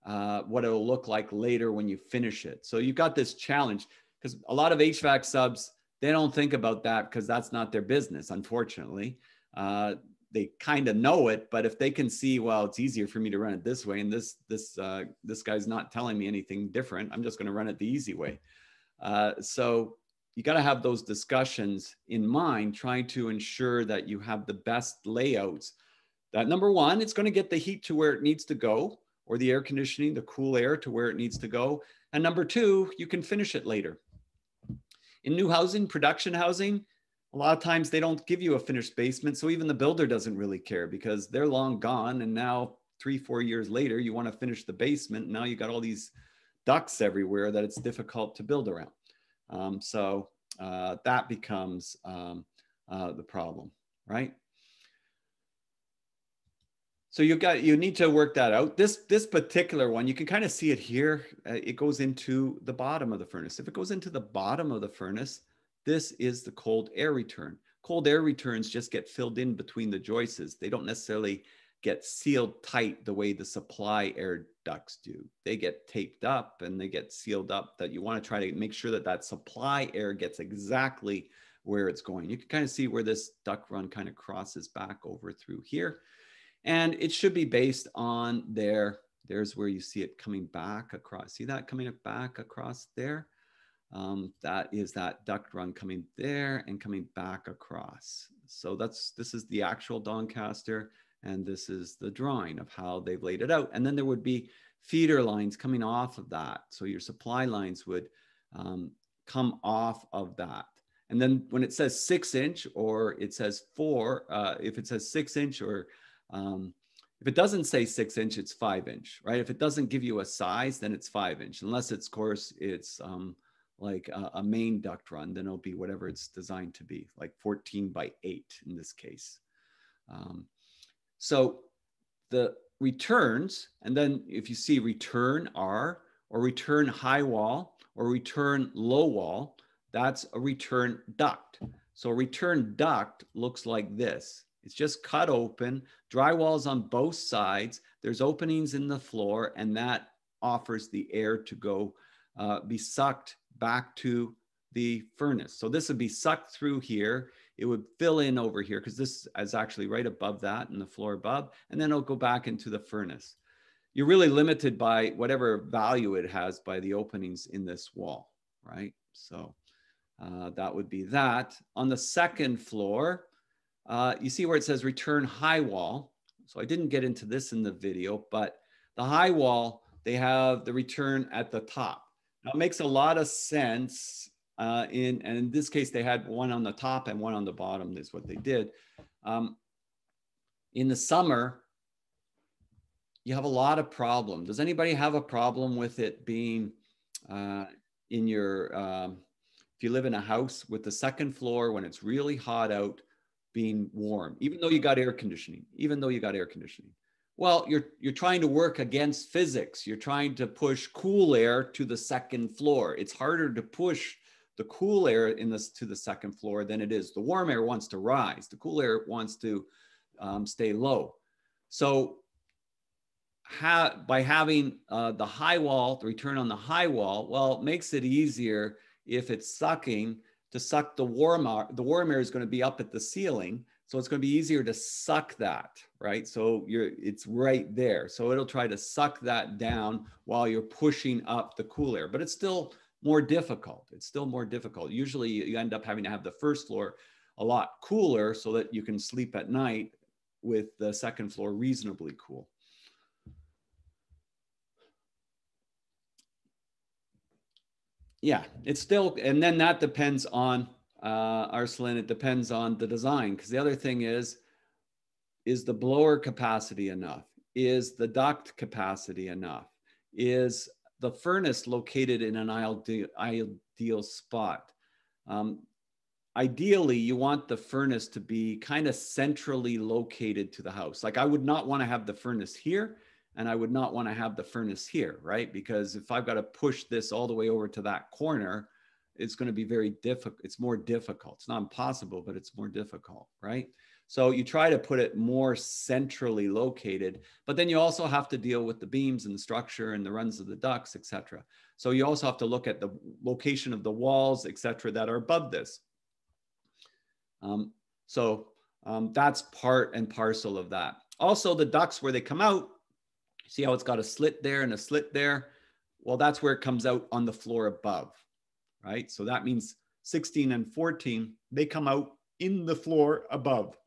uh, what it'll look like later when you finish it. So you've got this challenge because a lot of HVAC subs they don't think about that because that's not their business. Unfortunately, uh, they kind of know it, but if they can see, well, it's easier for me to run it this way, and this this uh, this guy's not telling me anything different, I'm just going to run it the easy way. Uh, so you got to have those discussions in mind, trying to ensure that you have the best layouts. That number one, it's going to get the heat to where it needs to go, or the air conditioning, the cool air to where it needs to go. And number two, you can finish it later in new housing, production housing, a lot of times they don't give you a finished basement. So even the builder doesn't really care because they're long gone. And now, three, four years later, you want to finish the basement. Now you got all these ducts everywhere that it's difficult to build around. Um, so uh, that becomes um, uh, the problem, right? So you got you need to work that out. This this particular one, you can kind of see it here. Uh, it goes into the bottom of the furnace. If it goes into the bottom of the furnace, this is the cold air return. Cold air returns just get filled in between the joists. They don't necessarily get sealed tight the way the supply air ducts do. They get taped up and they get sealed up that you want to try to make sure that that supply air gets exactly where it's going. You can kind of see where this duct run kind of crosses back over through here. And it should be based on there. There's where you see it coming back across. See that coming back across there? Um, that is that duct run coming there and coming back across. So that's this is the actual Doncaster and this is the drawing of how they've laid it out. And then there would be feeder lines coming off of that. So your supply lines would um, come off of that. And then when it says six inch or it says four, uh, if it says six inch or um, if it doesn't say six inch, it's five inch, right? If it doesn't give you a size, then it's five inch. Unless it's, of course, it's um, like a, a, main duct run, then it'll be whatever it's designed to be, like 14 by eight in this case. Um, so the returns, and then if you see return R or return high wall or return low wall, that's a return duct. So a return duct looks like this. It's just cut open, drywall's on both sides. There's openings in the floor and that offers the air to go uh, be sucked back to the furnace. So this would be sucked through here. It would fill in over here because this is actually right above that and the floor above, and then it'll go back into the furnace. You're really limited by whatever value it has by the openings in this wall, right? So uh, that would be that. On the second floor, uh, you see where it says return high wall. So I didn't get into this in the video, but the high wall, they have the return at the top. Now it makes a lot of sense uh, in, and in this case, they had one on the top and one on the bottom is what they did. Um, in the summer, you have a lot of problem. Does anybody have a problem with it being uh, in your, um, if you live in a house with the second floor when it's really hot out, being warm, even though you got air conditioning, even though you got air conditioning? Well, you're, you're trying to work against physics. You're trying to push cool air to the second floor. It's harder to push the cool air in this to the second floor than it is. The warm air wants to rise. The cool air wants to um, stay low. So ha by having uh, the high wall, the return on the high wall, well, it makes it easier if it's sucking to suck the warm air. The warm air is going to be up at the ceiling. So it's going to be easier to suck that, right? So you're, it's right there. So it'll try to suck that down while you're pushing up the cool air, but it's still more difficult. It's still more difficult. Usually you end up having to have the first floor a lot cooler so that you can sleep at night with the second floor reasonably cool. Yeah, it's still, and then that depends on uh, Arsalan, it depends on the design. Because the other thing is, is the blower capacity enough? Is the duct capacity enough? Is the furnace located in an ideal, spot. Um, ideally, you want the furnace to be kind of centrally located to the house. Like I would not want to have the furnace here and I would not want to have the furnace here, right? Because if I've got to push this all the way over to that corner, it's going to be very difficult. It's more difficult. It's not impossible, but it's more difficult, right? So you try to put it more centrally located, but then you also have to deal with the beams and the structure and the runs of the ducts, etc. So you also have to look at the location of the walls, etc., that are above this. Um, so um, that's part and parcel of that. Also, the ducts where they come out, see how it's got a slit there and a slit there? Well, that's where it comes out on the floor above, right? So that means 16 and 14, they come out in the floor above.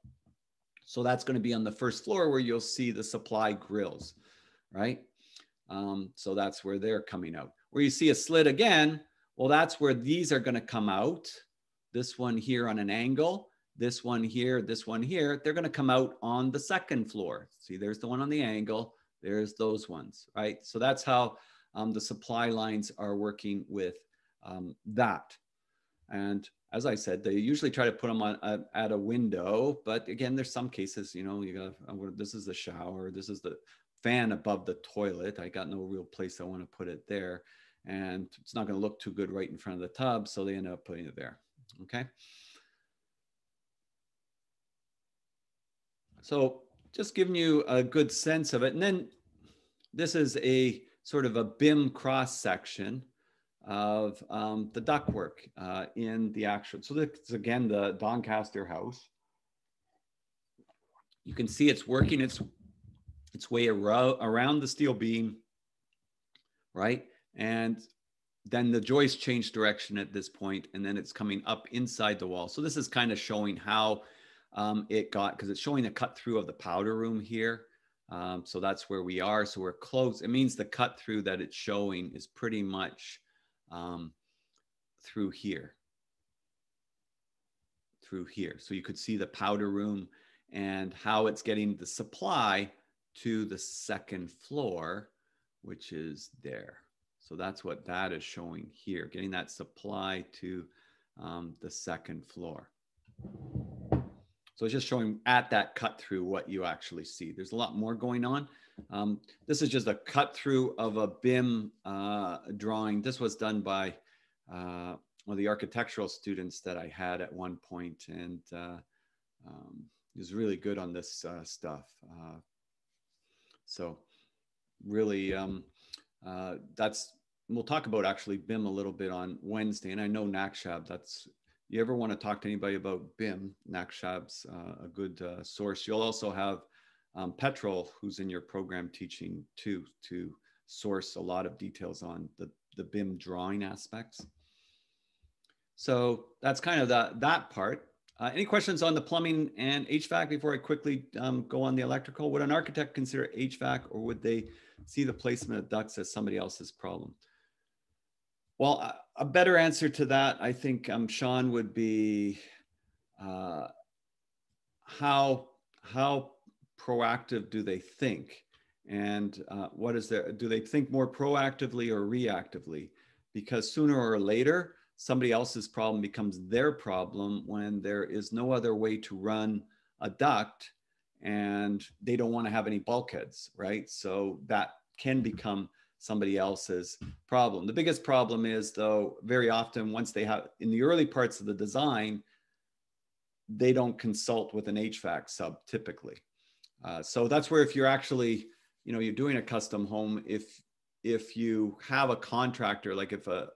So that's going to be on the first floor where you'll see the supply grills, right? Um, so that's where they're coming out. Where you see a slit again, well, that's where these are going to come out. This one here on an angle, this one here, this one here, they're going to come out on the second floor. See, there's the one on the angle. There's those ones, right? So that's how um, the supply lines are working with um, that. And as I said, they usually try to put them on a, at a window, but again, there's some cases, you know, you got uh, this is the shower, this is the fan above the toilet. I got no real place I want to put it there, and it's not going to look too good right in front of the tub, so they end up putting it there. Okay. So just giving you a good sense of it, and then this is a sort of a BIM cross section of um, the ductwork uh, in the actual. So this is again the Doncaster house. You can see it's working its its way around, the steel beam, right? And then the joist changed direction at this point, and then it's coming up inside the wall. So this is kind of showing how um, it got, because it's showing the cut through of the powder room here. Um, so that's where we are. So we're close. It means the cut through that it's showing is pretty much um, through here. Through here. So you could see the powder room and how it's getting the supply to the second floor, which is there. So that's what that is showing here, getting that supply to um, the second floor. So it's just showing at that cut through what you actually see. There's a lot more going on, Um, this is just a cut through of a BIM uh, drawing. This was done by uh, one of the architectural students that I had at one point, and uh, um, he was really good on this uh, stuff. Uh, so really, um, uh, that's we'll talk about actually BIM a little bit on Wednesday. And I know NACSHAB, that's, you ever want to talk to anybody about BIM, NACSHAB's uh, a good source. You'll also have um, Petrol, who's in your program teaching too, to source a lot of details on the, the BIM drawing aspects. So that's kind of that, that part. Uh, any questions on the plumbing and HVAC before I quickly um, go on the electrical? Would an architect consider HVAC or would they see the placement of ducts as somebody else's problem? Well, a better answer to that, I think, um, Sean, would be uh, how how proactive do they think, and uh, what is their do they think more proactively or reactively? Because sooner or later, somebody else's problem becomes their problem when there is no other way to run a duct, and they don't want to have any bulkheads, right? So that can become somebody else's problem. The biggest problem is though, very often once they have, in the early parts of the design, they don't consult with an HVAC sub typically. Uh, so that's where if you're actually, you know, you're doing a custom home, if if you have a contractor, like if a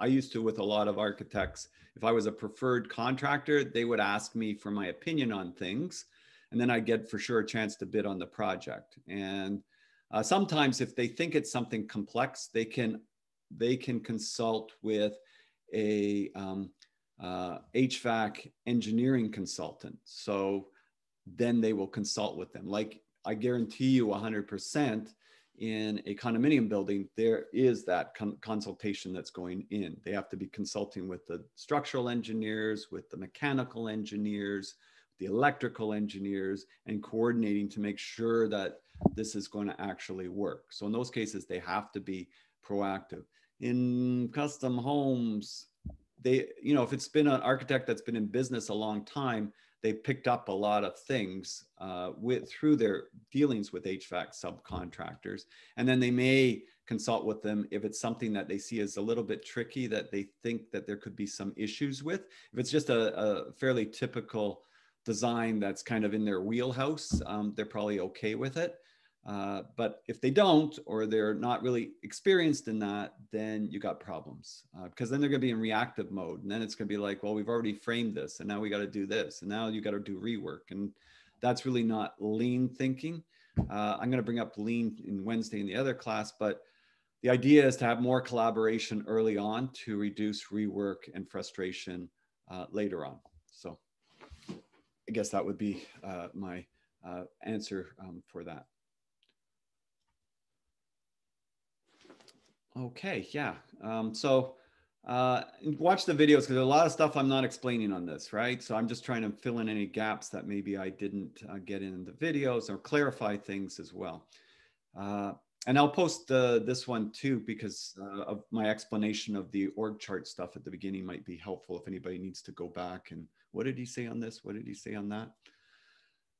I used to with a lot of architects, if I was a preferred contractor, they would ask me for my opinion on things, and then I'd get for sure a chance to bid on the project. And uh, sometimes if they think it's something complex, they can, they can consult with a um, uh, HVAC engineering consultant. So then they will consult with them. Like I guarantee you 100% in a condominium building, there is that con consultation that's going in. They have to be consulting with the structural engineers, with the mechanical engineers, the electrical engineers, and coordinating to make sure that this is going to actually work. So in those cases, they have to be proactive. In custom homes, they, you know, if it's been an architect that's been in business a long time, they picked up a lot of things uh, with through their dealings with HVAC subcontractors, and then they may consult with them if it's something that they see as a little bit tricky that they think that there could be some issues with. If it's just a, a fairly typical design that's kind of in their wheelhouse, um, they're probably okay with it. Uh, but if they don't, or they're not really experienced in that, then you got problems because uh, then they're going to be in reactive mode. And then it's going to be like, well, we've already framed this and now we got to do this. And now you got to do rework. And that's really not lean thinking. Uh, I'm going to bring up lean in Wednesday in the other class, but the idea is to have more collaboration early on to reduce rework and frustration uh, later on. So I guess that would be uh, my uh, answer um, for that. Okay, yeah. Um, so uh, watch the videos because a lot of stuff I'm not explaining on this, right? So I'm just trying to fill in any gaps that maybe I didn't uh, get in the videos or clarify things as well. Uh, and I'll post this one too because uh, of my explanation of the org chart stuff at the beginning might be helpful if anybody needs to go back and what did he say on this? What did he say on that?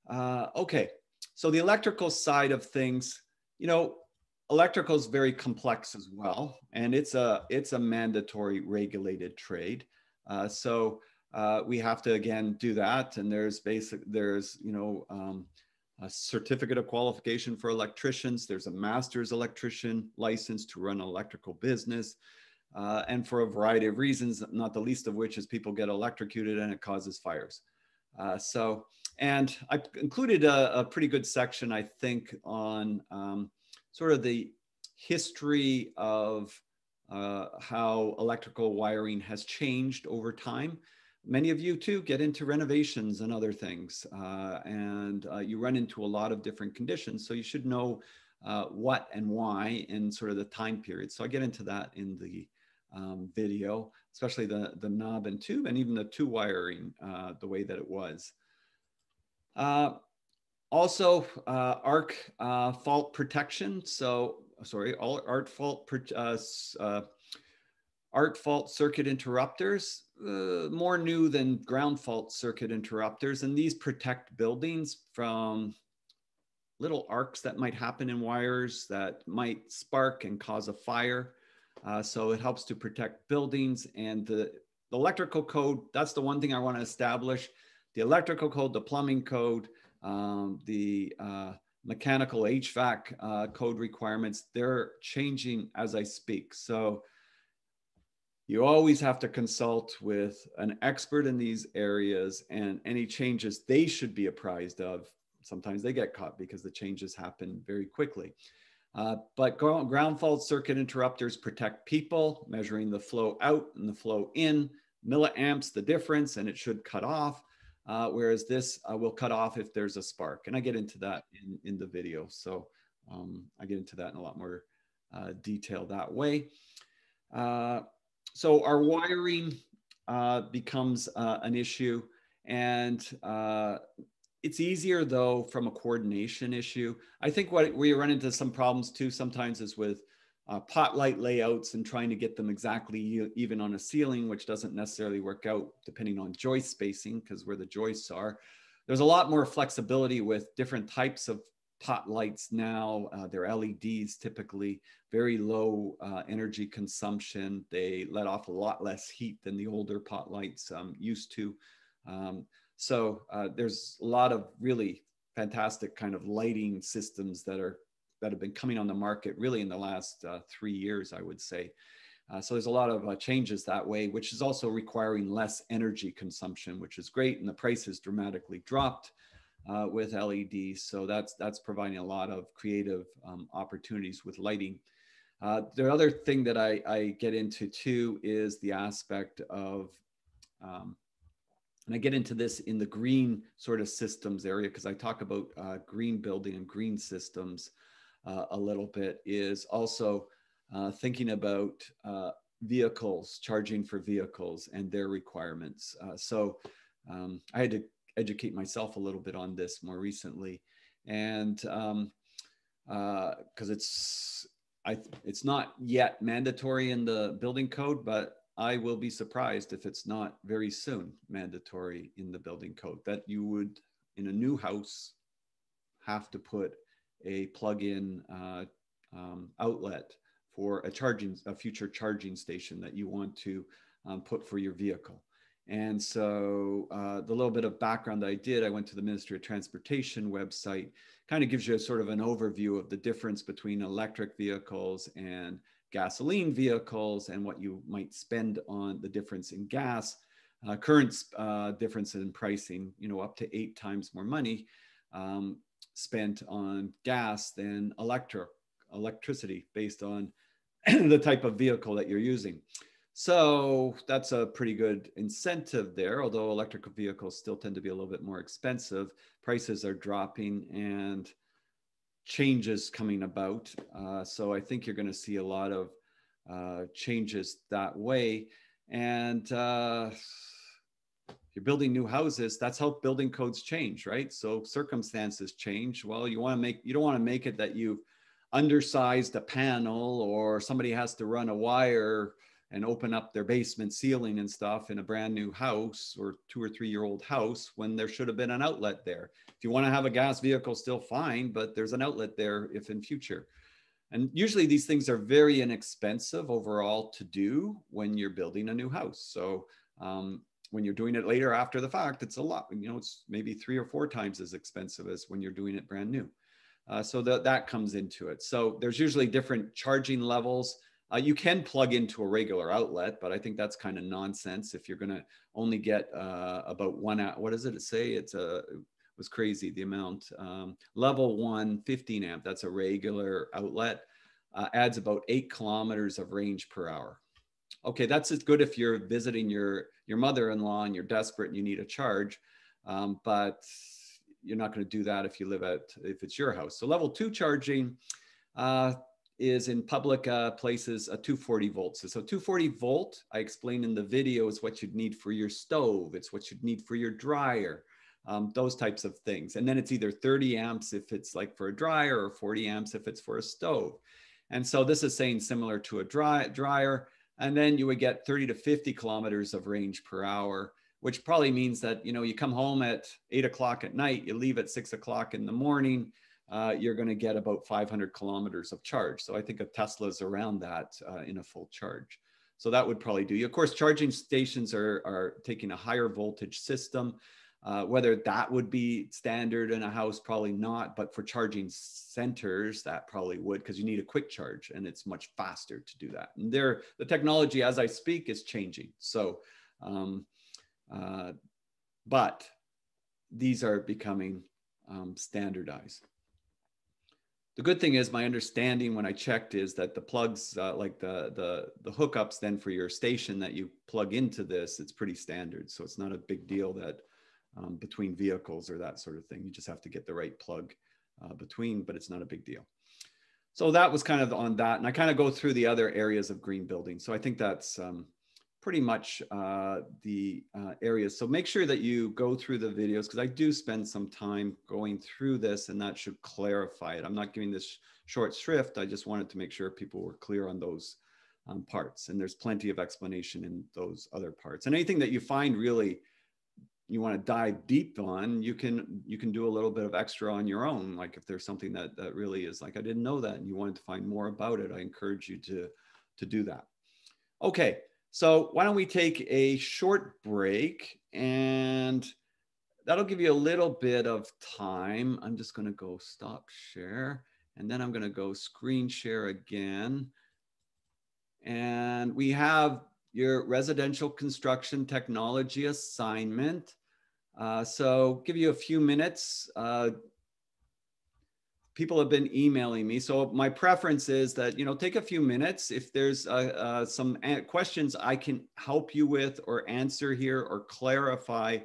Uh, okay, so the electrical side of things, you know, electrical is very complex as well, and it's a it's a mandatory regulated trade. Uh, so uh, we have to again do that, and there's basic there's you know um, a certificate of qualification for electricians. There's a master's electrician license to run an electrical business. Uh, and for a variety of reasons, not the least of which is people get electrocuted and it causes fires. Uh, so, and I included a, a, pretty good section, I think, on um, sort of the history of uh, how electrical wiring has changed over time. Many of you too get into renovations and other things, uh, and uh, you run into a lot of different conditions. So you should know uh, what and why in sort of the time period. So I get into that in the um, video, especially the, the knob and tube and even the two wiring, uh, the way that it was. Also, uh, ARC uh, fault protection. So, sorry, all ARC fault, uh, uh, ARC fault circuit interrupters, uh, more new than ground fault circuit interrupters. And these protect buildings from little arcs that might happen in wires that might spark and cause a fire. Uh, so it helps to protect buildings and the, the electrical code. That's the one thing I want to establish. The electrical code, the plumbing code, um, the uh, mechanical HVAC uh, code requirements, they're changing as I speak. So you always have to consult with an expert in these areas and any changes they should be apprised of. Sometimes they get caught because the changes happen very quickly. Uh, but ground fault circuit interrupters protect people, measuring the flow out and the flow in, milliamps, the difference, and it should cut off. Uh, whereas this uh, will cut off if there's a spark. And I get into that in, in the video. So um, I get into that in a lot more uh, detail that way. Uh, so our wiring uh, becomes uh, an issue and it's easier though from a coordination issue. I think what we run into some problems too sometimes is with uh, pot light layouts and trying to get them exactly even on a ceiling, which doesn't necessarily work out depending on joist spacing because where the joists are. There's a lot more flexibility with different types of pot lights now. Uh, they're LEDs typically, very low uh, energy consumption. They let off a lot less heat than the older pot lights um, used to. Um, so uh, there's a lot of really fantastic kind of lighting systems that are that have been coming on the market really in the last uh, three years, I would say. Uh, so there's a lot of uh, changes that way, which is also requiring less energy consumption, which is great, and the price has dramatically dropped uh, with LEDs. So that's that's providing a lot of creative um, opportunities with lighting. Uh, the other thing that I, I, get into too is the aspect of um, and I get into this in the green sort of systems area because I talk about uh, green building and green systems uh, a little bit is also uh, thinking about uh, vehicles, charging for vehicles and their requirements. Uh, so um, I had to educate myself a little bit on this more recently. And because um, uh, it's, I, it's not yet mandatory in the building code, but I will be surprised if it's not very soon mandatory in the building code that you would, in a new house, have to put a plug-in uh, um, outlet for a charging, a future charging station that you want to um, put for your vehicle. And so uh, the little bit of background that I did, I went to the Ministry of Transportation website, kind of gives you a sort of an overview of the difference between electric vehicles and gasoline vehicles and what you might spend on the difference in gas. Uh, current uh, difference in pricing, you know, up to eight times more money um, spent on gas than electric electricity based on the type of vehicle that you're using. So that's a pretty good incentive there, although electrical vehicles still tend to be a little bit more expensive. Prices are dropping and changes coming about. Uh, so I think you're going to see a lot of uh, changes that way. And uh, you're building new houses, that's how building codes change, right? So circumstances change. Well, you want to make, you don't want to make it that you've undersized a panel or somebody has to run a wire and open up their basement ceiling and stuff in a brand new house or two or three year old house when there should have been an outlet there. If you want to have a gas vehicle, still fine, but there's an outlet there if in future. And usually these things are very inexpensive overall to do when you're building a new house. So um, when you're doing it later after the fact, it's a lot, you know, it's maybe three or four times as expensive as when you're doing it brand new. Uh, so that, that comes into it. So there's usually different charging levels uh, you can plug into a regular outlet, but I think that's kind of nonsense if you're going to only get uh, about one out. What does it say? It's a it was crazy the amount. Um, level one, 15 amp. That's a regular outlet. Uh, adds about eight kilometers of range per hour. Okay, that's as good if you're visiting your your mother-in-law and you're desperate and you need a charge, um, but you're not going to do that if you live at if it's your house. So level two charging. Uh, is in public uh, places a 240 volts. So 240 volt, I explained in the video, is what you'd need for your stove. It's what you'd need for your dryer, um, those types of things. And then it's either 30 amps if it's like for a dryer or 40 amps if it's for a stove. And so this is saying similar to a dry, dryer. And then you would get 30 to 50 kilometers of range per hour, which probably means that, you know, you come home at eight o'clock at night, you leave at six o'clock in the morning, uh, you're going to get about 500 kilometers of charge. So I think a Tesla is around that uh, in a full charge. So that would probably do you. Of course, charging stations are, are taking a higher voltage system. Uh, whether that would be standard in a house, probably not. But for charging centers, that probably would because you need a quick charge and it's much faster to do that. And there, the technology as I speak is changing. So, um, uh, but these are becoming um, standardized. The good thing is my understanding when I checked is that the plugs, uh, like the, the, the hookups then for your station that you plug into this, it's pretty standard. So it's not a big deal that um, between vehicles or that sort of thing. You just have to get the right plug uh, between, but it's not a big deal. So that was kind of on that. And I kind of go through the other areas of green building. So I think that's um, pretty much uh, the uh, areas. So make sure that you go through the videos because I do spend some time going through this and that should clarify it. I'm not giving this short shrift. I just wanted to make sure people were clear on those um, parts. And there's plenty of explanation in those other parts. And anything that you find really you want to dive deep on, you can you can do a little bit of extra on your own. Like if there's something that that really is like I didn't know that and you wanted to find more about it, I encourage you to to do that. Okay, so why don't we take a short break and that'll give you a little bit of time. I'm just going to go stop share and then I'm going to go screen share again. And we have your residential construction technology assignment. Uh, so give you a few minutes. Uh, people have been emailing me. So my preference is that, you know, take a few minutes. If there's uh, uh some questions I can help you with or answer here or clarify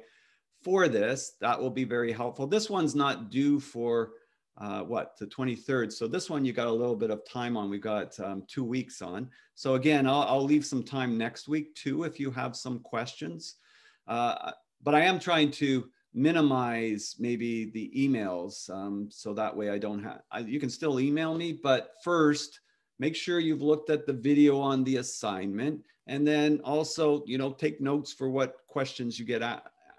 for this, that will be very helpful. This one's not due for uh, what the 23rd. So this one you got a little bit of time on. We've got um, two weeks on. So again, I'll, I'll, leave some time next week too if you have some questions. Uh, but I am trying to minimize maybe the emails um, so that way I don't have, I, you can still email me, but first make sure you've looked at the video on the assignment and then also, you know, take notes for what questions you get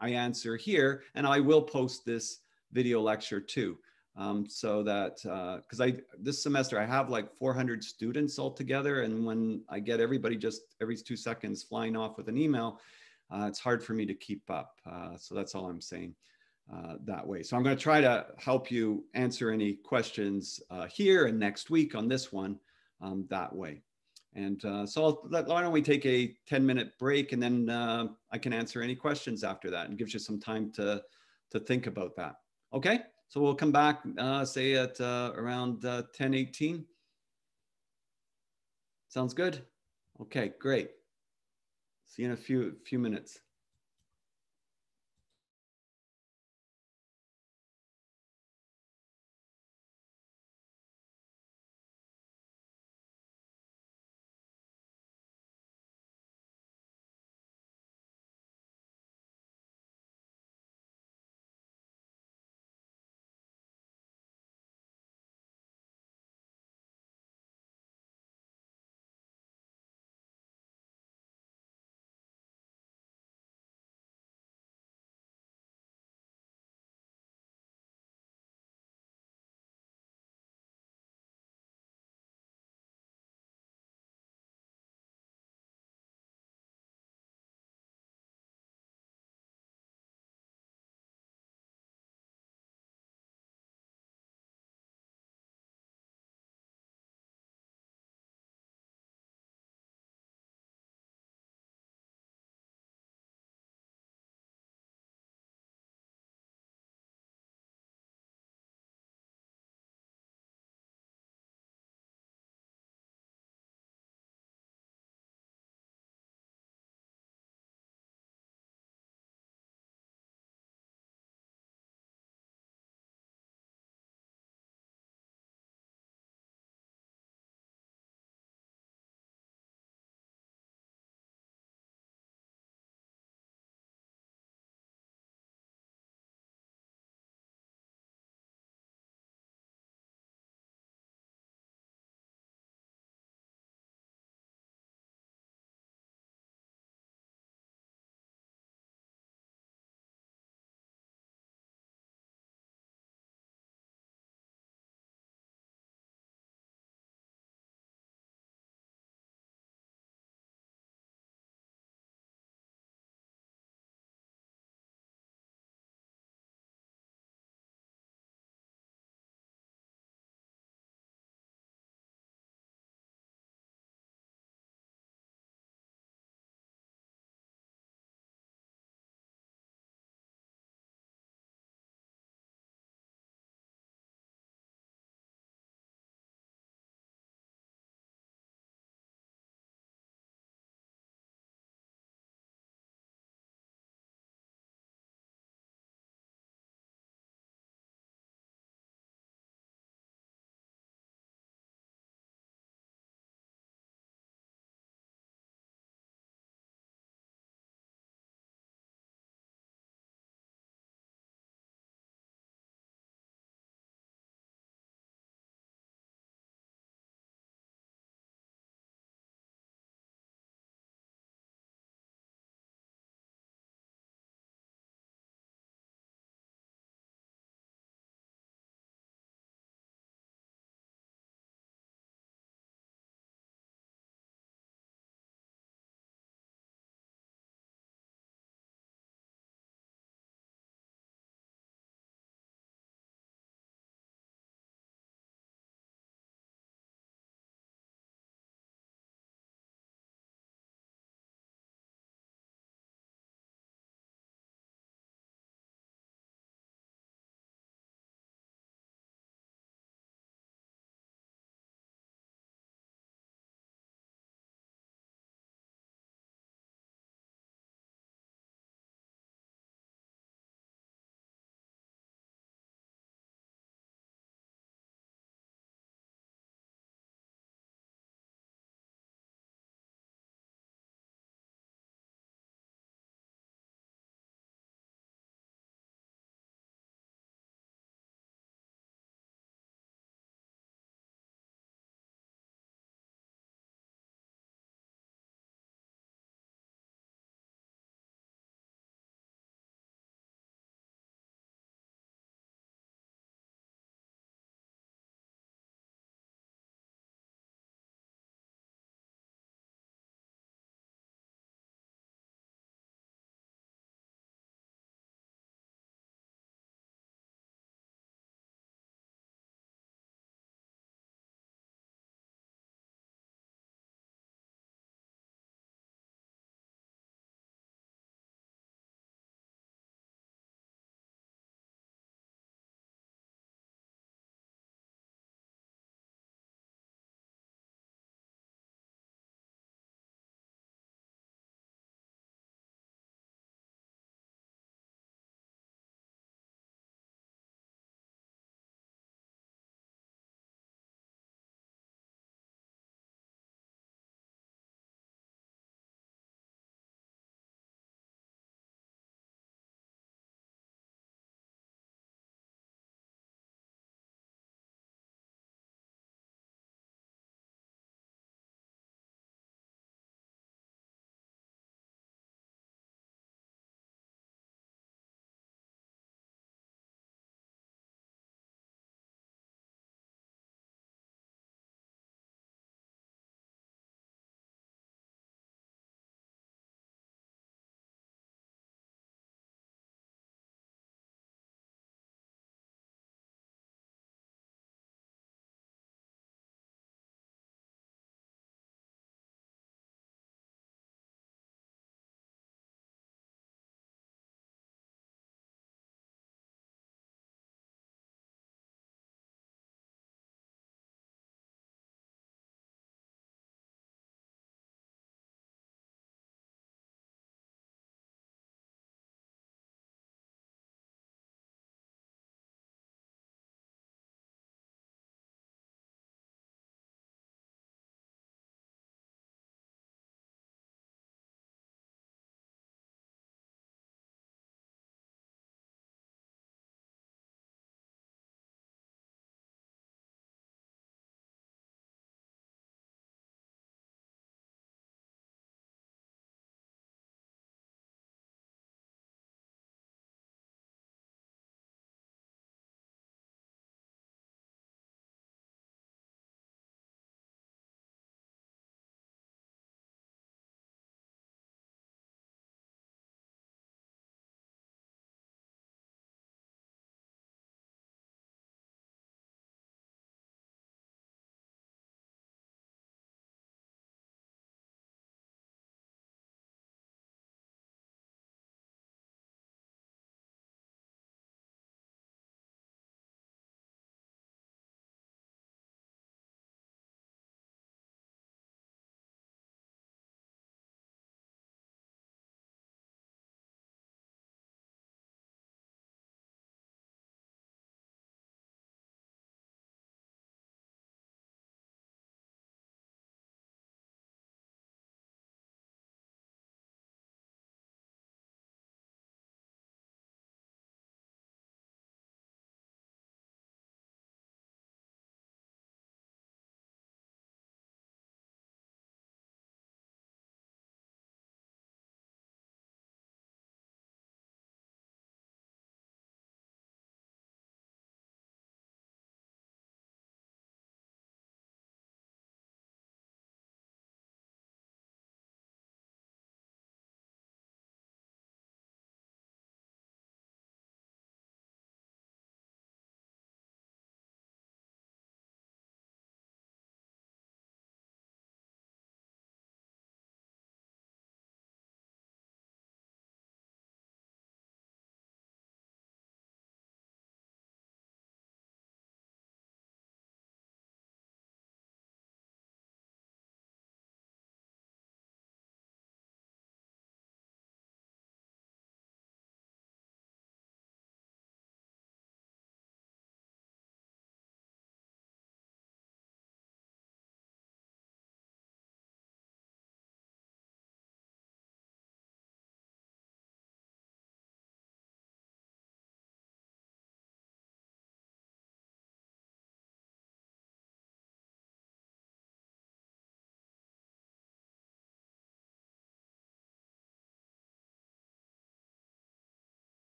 I answer here and I will post this video lecture too. Um, so that because uh, I this semester I have like 400 students altogether, and when I get everybody just every two seconds flying off with an email, uh, it's hard for me to keep up. Uh, so that's all I'm saying uh, that way. So I'm going to try to help you answer any questions uh, here and next week on this one um, that way. And uh, so I'll, why don't we take a 10 minute break and then I can answer any questions after that and gives you some time to, to think about that. Okay, so we'll come back, uh, say at uh, around uh, 10, 18. Sounds good? Okay, great. See you in a few few minutes.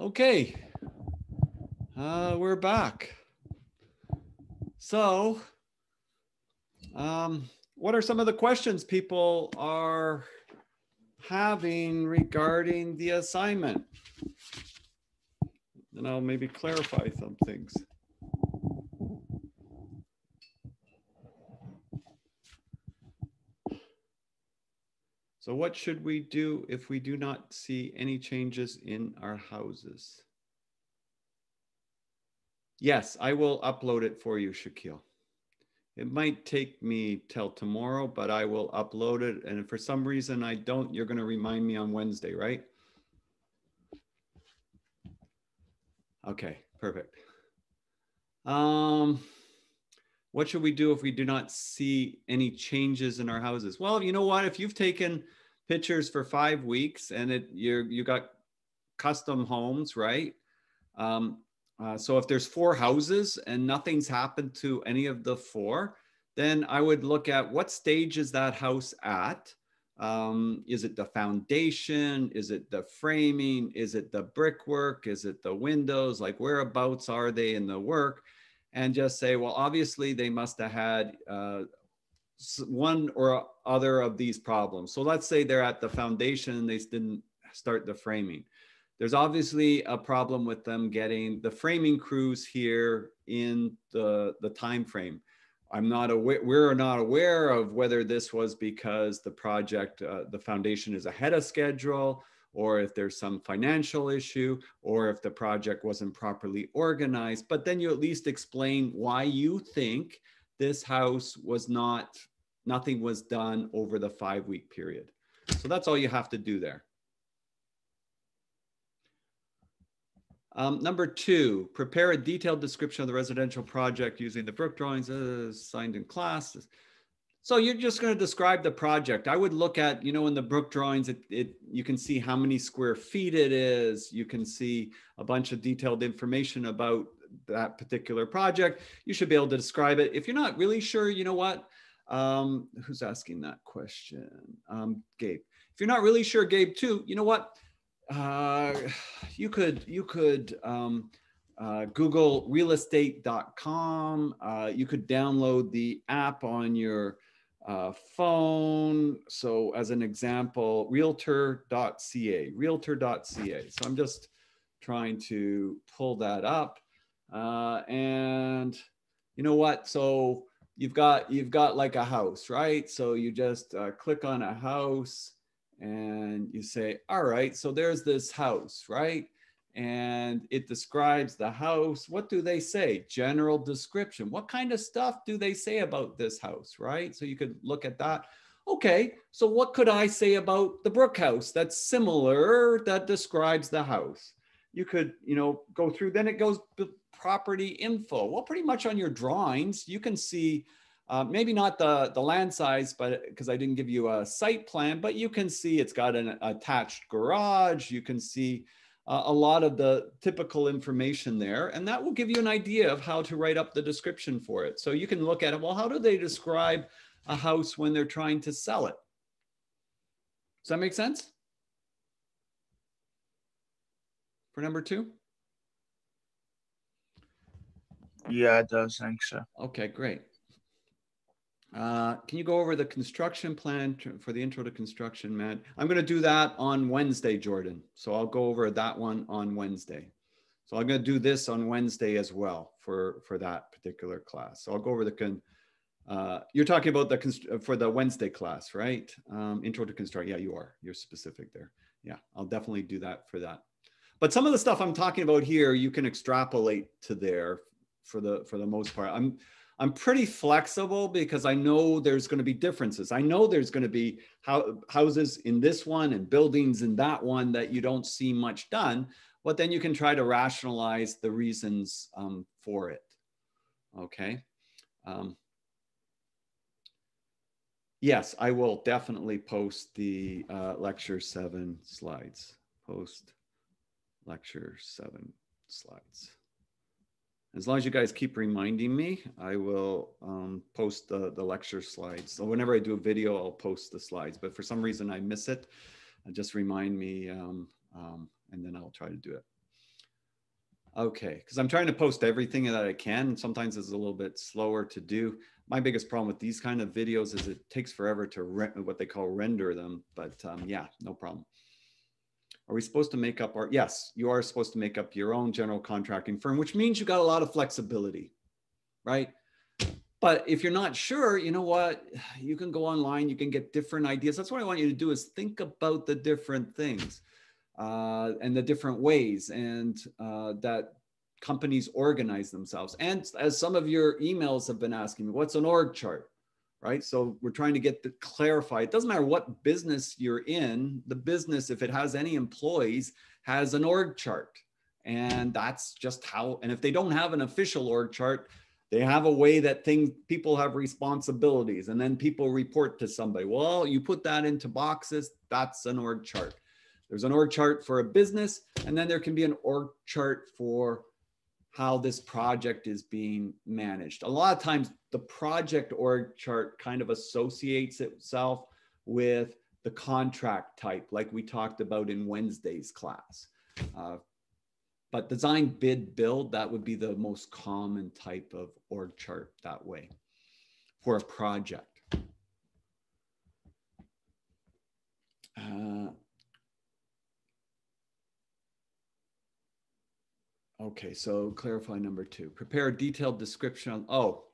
Okay, uh, we're back. So, um, what are some of the questions people are having regarding the assignment? And I'll maybe clarify some things. So what should we do if we do not see any changes in our houses? Yes, I will upload it for you, Shaquille. It might take me till tomorrow, but I will upload it. And if for some reason I don't, you're going to remind me on Wednesday, right? Okay, perfect. Um, what should we do if we do not see any changes in our houses? Well, you know what? If you've taken pictures for five weeks and it you you got custom homes, right? Um, uh, so if there's four houses and nothing's happened to any of the four, then I would look at what stage is that house at? Um, is it the foundation? Is it the framing? Is it the brickwork? Is it the windows? Like whereabouts are they in the work? And just say, well, obviously they must have had uh, one or other of these problems. So let's say they're at the foundation, they didn't start the framing there's obviously a problem with them getting the framing crews here in the, the time frame. I'm not aware, we're not aware of whether this was because the project, uh, the foundation is ahead of schedule, or if there's some financial issue, or if the project wasn't properly organized. But then you at least explain why you think this house was not, nothing was done over the five week period. So that's all you have to do there. Um, number two, prepare a detailed description of the residential project using the Brook drawings as signed in class. So you're just going to describe the project. I would look at, you know, in the Brook drawings, it, it, you can see how many square feet it is. You can see a bunch of detailed information about that particular project. You should be able to describe it. If you're not really sure, you know what? Um, who's asking that question? Um, Gabe. If you're not really sure, Gabe, too, you know what? uh, you could you could um, uh, Google realestate.com. Uh, you could download the app on your uh, phone. So as an example, realtor.ca, realtor.ca. So I'm just trying to pull that up. Uh, and you know what? So you've got, you've got like a house, right? So you just uh, click on a house and you say, all right, so there's this house, right? And it describes the house. What do they say? General description. What kind of stuff do they say about this house, right? So you could look at that. Okay, so what could I say about the Brook House that's similar that describes the house? You could, you know, go through, then it goes property info. Well, pretty much on your drawings, you can see uh, maybe not the, the land size, but because I didn't give you a site plan, but you can see it's got an attached garage. You can see uh, a lot of the typical information there, and that will give you an idea of how to write up the description for it. So you can look at it, well, how do they describe a house when they're trying to sell it? Does that make sense? For number two? Yeah, it does. Thanks, sir. Okay, great. Uh, can you go over the construction plan for the intro to construction, Matt? I'm going to do that on Wednesday, Jordan. So I'll go over that one on Wednesday. So I'm going to do this on Wednesday as well for, for that particular class. So I'll go over the, con, uh, you're talking about the, for the Wednesday class, right? Um, intro to construct. Yeah, you are. You're specific there. Yeah, I'll definitely do that for that. But some of the stuff I'm talking about here, you can extrapolate to there for the, for the most part. I'm, I'm pretty flexible because I know there's going to be differences. I know there's going to be how, houses in this one and buildings in that one that you don't see much done, but then you can try to rationalize the reasons um, for it. Okay. Um, yes, I will definitely post the uh, lecture seven slides. Post lecture seven slides as long as you guys keep reminding me, I will um, post the, the lecture slides. So whenever I do a video, I'll post the slides. But for some reason I miss it, uh, just remind me um, um, and then I'll try to do it. Okay, because I'm trying to post everything that I can. Sometimes it's a little bit slower to do. My biggest problem with these kind of videos is it takes forever to what they call render them. But um, yeah, no problem. Are we supposed to make up our, yes, you are supposed to make up your own general contracting firm, which means you got a lot of flexibility, right? But if you're not sure, you know what, you can go online, you can get different ideas. That's what I want you to do is think about the different things uh, and the different ways and uh, that companies organize themselves. And as some of your emails have been asking me, what's an org chart? Right? So we're trying to get the clarify. It doesn't matter what business you're in, the business, if it has any employees, has an org chart. And that's just how, and if they don't have an official org chart, they have a way that things people have responsibilities and then people report to somebody. Well, you put that into boxes, that's an org chart. There's an org chart for a business, and then there can be an org chart for how this project is being managed. A lot of times the project org chart kind of associates itself with the contract type, like we talked about in Wednesday's class. Uh, but design, bid, build, that would be the most common type of org chart that way for a project. Uh, Okay, so clarify number two. Prepare a detailed description on, oh,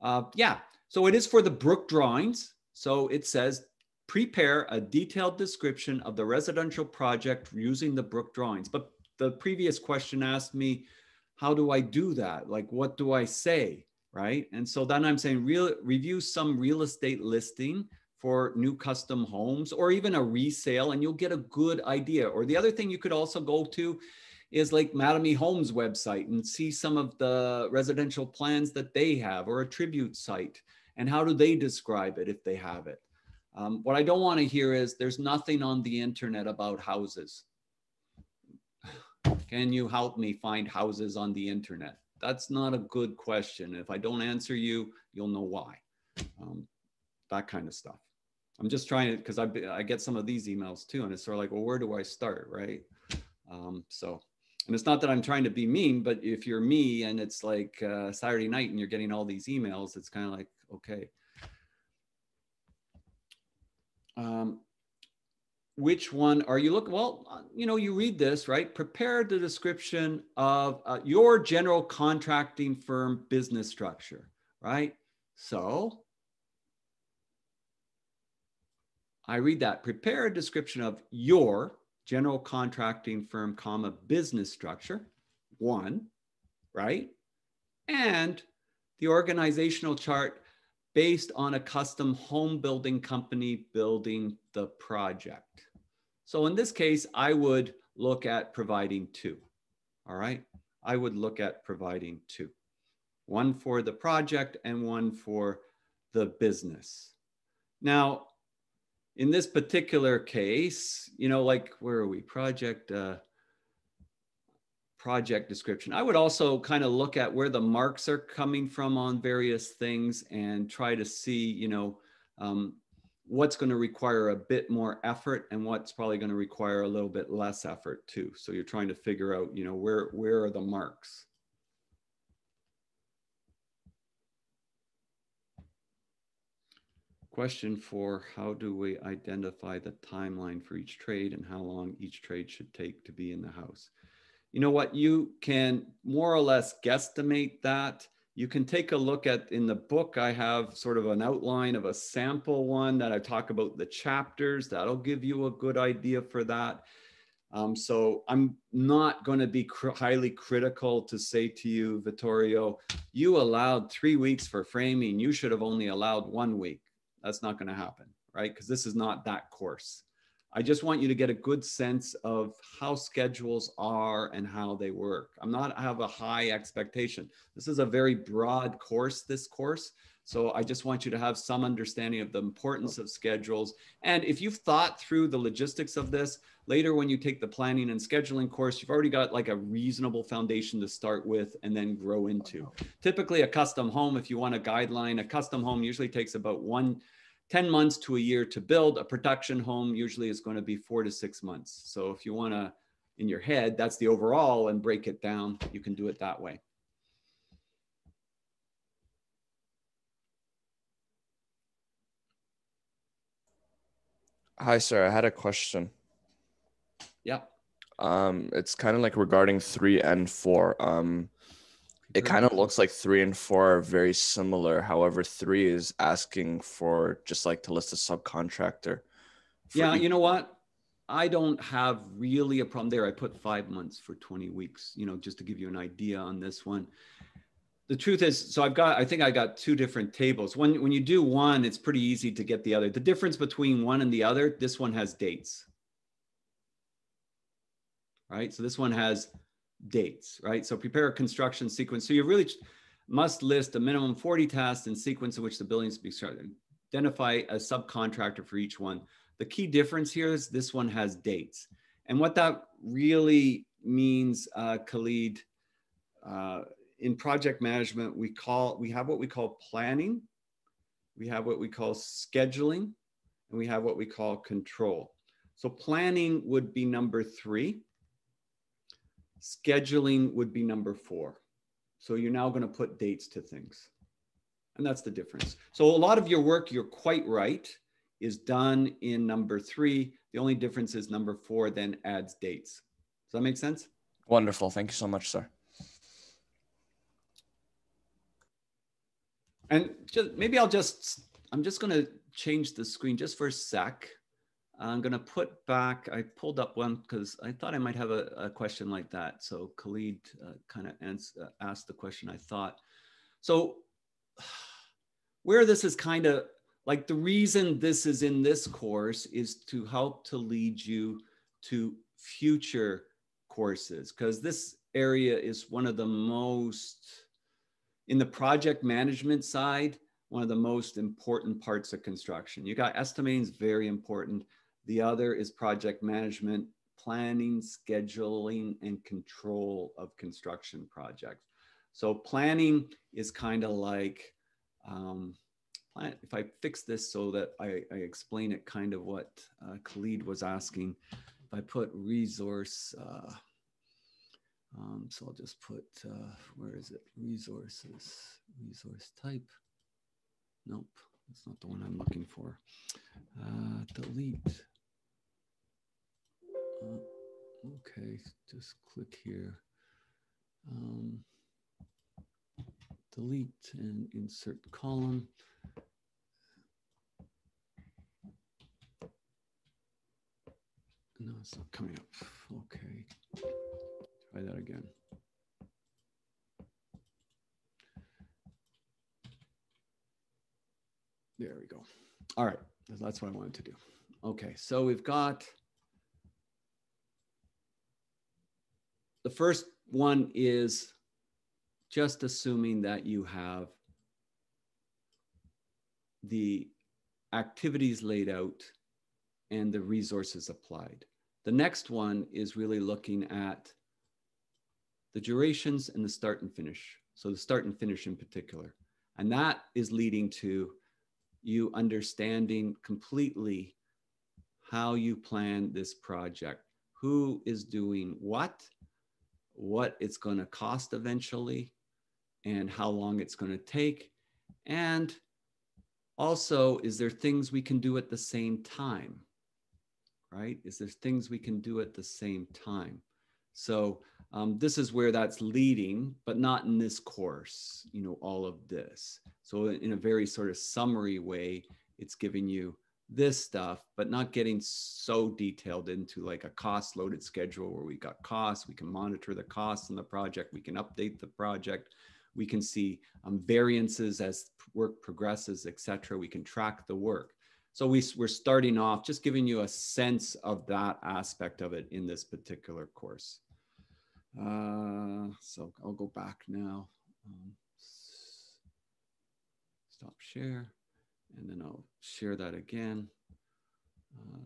uh, yeah. So it is for the Brook drawings. So it says prepare a detailed description of the residential project using the Brook drawings. But the previous question asked me, how do I do that? Like, what do I say? Right. And so then I'm saying real, review some real estate listing for new custom homes or even a resale and you'll get a good idea. Or the other thing you could also go to is like Mattamy. Homes website and see some of the residential plans that they have or a tribute site and how do they describe it if they have it. Um, what I don't want to hear is there's nothing on the internet about houses. Can you help me find houses on the internet? That's not a good question. If I don't answer you, you'll know why. Um, that kind of stuff. I'm just trying to, because I, I get some of these emails too, and it's sort of like, well, where do I start, right? Um, so and it's not that I'm trying to be mean, but if you're me and it's like uh, Saturday night and you're getting all these emails, it's kind of like, okay. Um, which one are you looking? Well, uh, you know, you read this, right? Prepare the description of uh, your general contracting firm business structure, right? So I read that. Prepare a description of your general contracting firm, comma, business structure, one, right? And the organizational chart based on a custom home building company building the project. So in this case, I would look at providing two, all right? I would look at providing two, one for the project and one for the business. Now, in this particular case, you know, like where are we? Project uh, project description. I would also kind of look at where the marks are coming from on various things and try to see, you know, um, what's going to require a bit more effort and what's probably going to require a little bit less effort too. So you're trying to figure out, you know, where where are the marks. Question for how do we identify the timeline for each trade and how long each trade should take to be in the house? You know what, you can more or less guesstimate that. You can take a look at, in the book, I have sort of an outline of a sample one that I talk about the chapters. That'll give you a good idea for that. Um, so I'm not going to be cr highly critical to say to you, Vittorio, you allowed three weeks for framing. You should have only allowed one week. That's not going to happen, right? Because this is not that course. I just want you to get a good sense of how schedules are and how they work. I'm not I have a high expectation. This is a very broad course, this course. So I just want you to have some understanding of the importance of schedules. And if you've thought through the logistics of this, later when you take the planning and scheduling course, you've already got like a reasonable foundation to start with and then grow into. Typically a custom home, if you want a guideline, a custom home usually takes about one 10 months to a year to build. A production home usually is going to be four to six months. So if you want to in your head, that's the overall and break it down. You can do it that way. Hi, sir. I had a question. Um, it's kind of like regarding three and four. Um, it kind of looks like three and four are very similar. However, three is asking for just like to list a subcontractor. Yeah, each- you know what? I don't have really a problem there. I put five months for 20 weeks, you know, just to give you an idea on this one. The truth is, so I've got, I think I got two different tables. When, when you do one, it's pretty easy to get the other. The difference between one and the other, this one has dates. Right? So this one has dates, right? So prepare a construction sequence. So you really must list a minimum 40 tasks in sequence in which the building be started. Identify a subcontractor for each one. The key difference here is this one has dates. And what that really means, uh, Khalid, uh, in project management, we call, we have what we call planning, we have what we call scheduling, and we have what we call control. So planning would be number three. Scheduling would be number four. So you're now going to put dates to things. And that's the difference. So a lot of your work, you're quite right, is done in number three. The only difference is number four then adds dates. Does that make sense? Wonderful. Thank you so much, sir. And just maybe I'll just, I'm just going to change the screen just for a sec. I'm going to put back, I pulled up one because I thought I might have a, a question like that. So Khalid uh, kind of uh, asked the question I thought. So where this is kind of like the reason this is in this course is to help to lead you to future courses because this area is one of the most in the project management side one of the most important parts of construction you got estimating is very important the other is project management planning scheduling and control of construction projects so planning is kind of like um, if I fix this so that I, I explain it kind of what uh, Khalid was asking, if I put resource, uh, um, so I'll just put, uh, where is it? Resources, resource type. Nope, that's not the one I'm looking for. Uh, delete. Uh, okay, just click here. Um, delete and insert column. No, it's not coming up. Okay. Try that again. There we go. All right. That's what I wanted to do. Okay. So we've got the first one is just assuming that you have the activities laid out and the resources applied. The next one is really looking at the durations and the start and finish. So the start and finish in particular. And that is leading to you understanding completely how you plan this project, who is doing what, what it's going to cost eventually, and how long it's going to take. And also, is there things we can do at the same time? right? Is there things we can do at the same time? So um, this is where that's leading, but not in this course, you know, all of this. So in a very sort of summary way, it's giving you this stuff, but not getting so detailed into like a cost loaded schedule where we've got costs, we can monitor the costs in the project, we can update the project, we can see um, variances as work progresses, etc. We can track the work. So we, we're starting off just giving you a sense of that aspect of it in this particular course. Uh, so I'll go back now. Um, stop share, and then I'll share that again. Uh,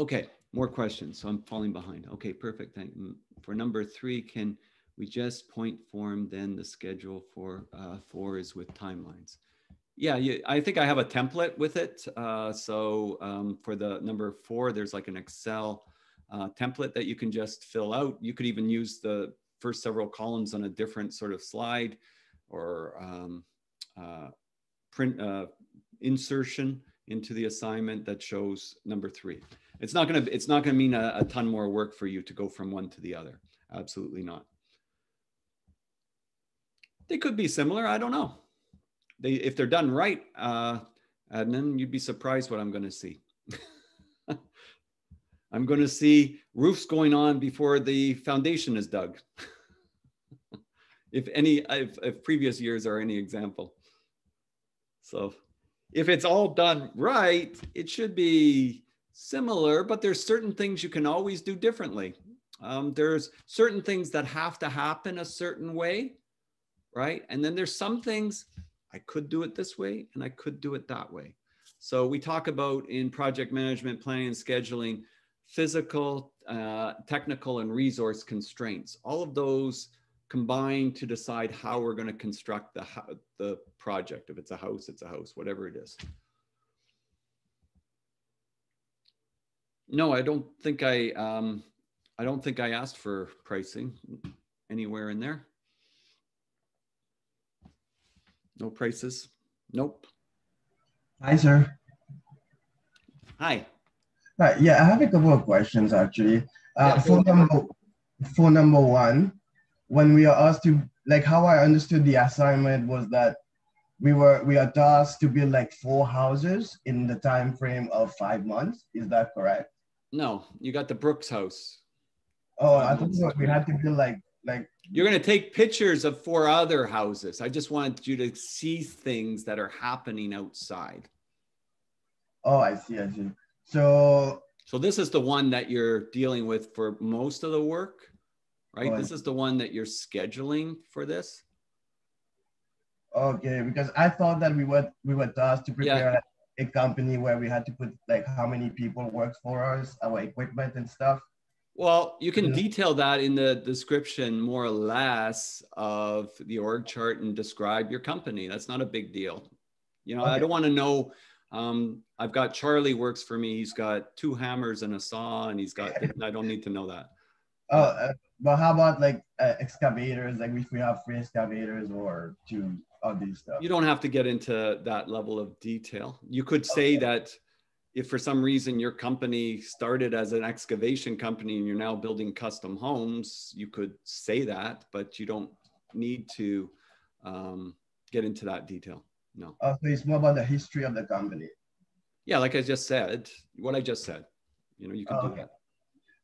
okay, more questions. So I'm falling behind. Okay, perfect. Thank you. For number three, can we just point form then the schedule for uh, four is with timelines? Yeah, you, I think I have a template with it. Uh, so um, for the number four, there's like an Excel uh, template that you can just fill out. You could even use the first several columns on a different sort of slide or um, uh, print uh, insertion into the assignment that shows number three. It's not gonna it's not gonna mean a, a ton more work for you to go from one to the other. Absolutely not. They could be similar. I don't know. They if they're done right, uh, Adnan, you'd be surprised what I'm going to see. I'm going to see roofs going on before the foundation is dug. if any, if, if previous years are any example. So if it's all done right, it should be similar, but there's certain things you can always do differently. Um, there's certain things that have to happen a certain way, right? And then there's some things I could do it this way and I could do it that way. So we talk about in project management, planning and scheduling, physical, uh, technical, and resource constraints. All of those combine to decide how we're going to construct the, the project. If it's a house, it's a house, whatever it is. No, I don't think I, um, I don't think I asked for pricing anywhere in there. No prices. Nope. Hi, sir. Hi. Hi. Yeah, I have a couple of questions actually. Uh, yeah, for number for number one, when we are asked to like how I understood the assignment was that we were we are tasked to build like four houses in the time frame of five months. Is that correct? No, you got the Brooks house. Oh, I thought we had to build like like you're going to take pictures of four other houses. I just wanted you to see things that are happening outside. Oh, I see. I see. So, so this is the one that you're dealing with for most of the work, right? This is the one that you're scheduling for this. Okay, because I thought that we were we were tasked to prepare yeah. a company where we had to put like how many people work for us, our equipment and stuff. Well, you can detail that in the description more or less of the org chart and describe your company. That's not a big deal. You know, okay. I don't want to know. Um, I've got Charlie works for me. He's got two hammers and a saw, and he's got. I don't need to know that. Oh, uh, but how about like uh, excavators? Like if we have free excavators or two of these stuff. You don't have to get into that level of detail. You could say okay. that if for some reason your company started as an excavation company and you're now building custom homes, you could say that, but you don't need to um, get into that detail. No. Uh, so it's more about the history of the company. Yeah, like I just said, what I just said, you know, you can do that.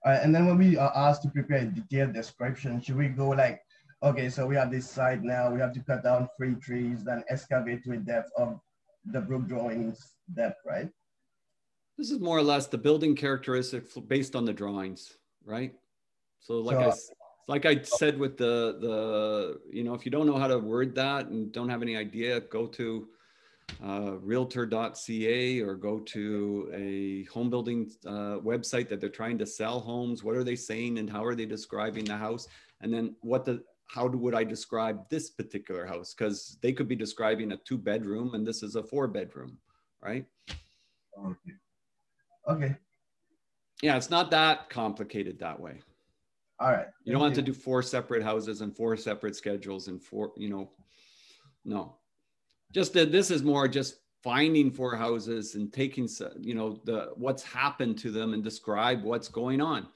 Right, and then when we are asked to prepare a detailed description, should we go like, okay, so we have this site now, we have to cut down three trees, then excavate to a depth of the brook drawings depth, right? This is more or less the building characteristics based on the drawings, right? So like so, I like I said with the the you know if you don't know how to word that and don't have any idea, go to uh, realtor.ca or go to a home building uh, website that they're trying to sell homes. What are they saying and how are they describing the house? And then what the how do, would I describe this particular house? Because they could be describing a two bedroom and this is a four bedroom, right? Okay. Okay. Yeah, it's not that complicated that way. All right. You don't have to do four separate houses and four separate schedules and four, you know, no. Just that this is more just finding four houses and taking, you know, the what's happened to them and describe what's going on.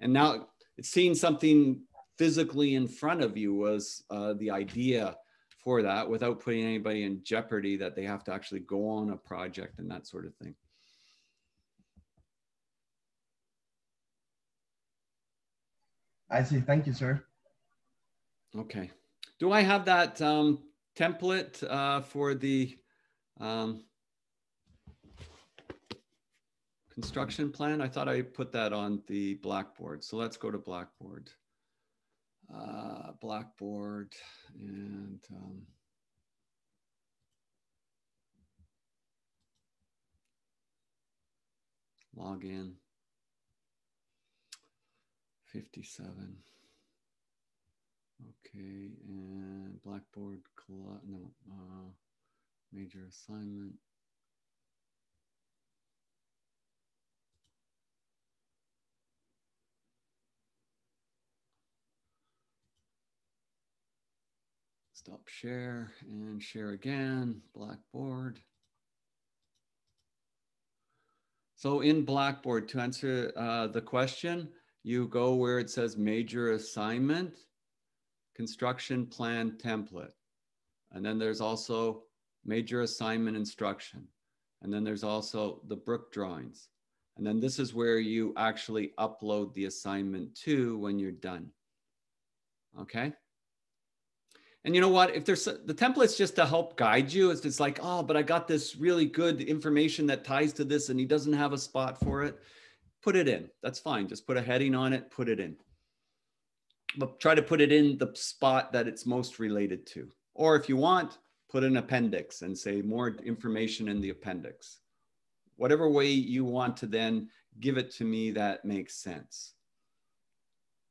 And now it's seeing something physically in front of you was uh, the idea for that without putting anybody in jeopardy that they have to actually go on a project and that sort of thing. I see. Thank you, sir. Okay. Do I have that um, template uh, for the um, construction plan? I thought I put that on the Blackboard. So let's go to Blackboard. Uh, Blackboard and um, log in. 57. Okay, and Blackboard, no, uh, major assignment. Stop share and share again, Blackboard. So in Blackboard, to answer uh, the question, you go where it says major assignment construction plan template. And then there's also major assignment instruction. And then there's also the Brook drawings. And then this is where you actually upload the assignment to when you're done. Okay. And you know what? If there's the template's just to help guide you, it's, it's like, oh, but I got this really good information that ties to this and he doesn't have a spot for it. Put it in. That's fine. Just put a heading on it, put it in. But try to put it in the spot that it's most related to. Or if you want, put an appendix and say more information in the appendix. Whatever way you want to then give it to me that makes sense.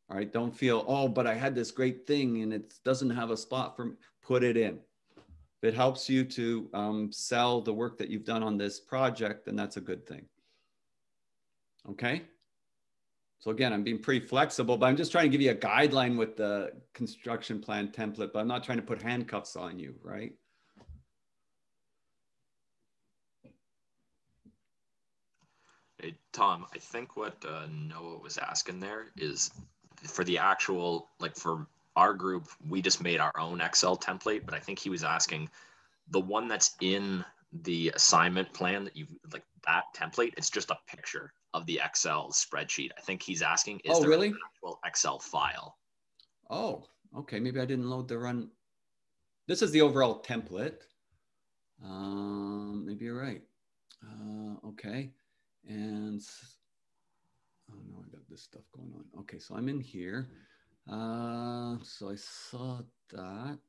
All right, don't feel, oh, but I had this great thing and it doesn't have a spot for me. Put it in. If it helps you to um, sell the work that you've done on this project, then that's a good thing. Okay. So again, I'm being pretty flexible, but I'm just trying to give you a guideline with the construction plan template, but I'm not trying to put handcuffs on you, right? Hey, Tom, I think what uh, Noah was asking there is for the actual, like for our group, we just made our own Excel template, but I think he was asking the one that's in the assignment plan that you like that template, it's just a picture of the Excel spreadsheet. I think he's asking, is oh, there really? an actual Excel file? Oh, okay. Maybe I didn't load the run. This is the overall template. Um, maybe you're right. Uh, okay. And oh no, I got this stuff going on. Okay, so I'm in here. Uh, so I saw that.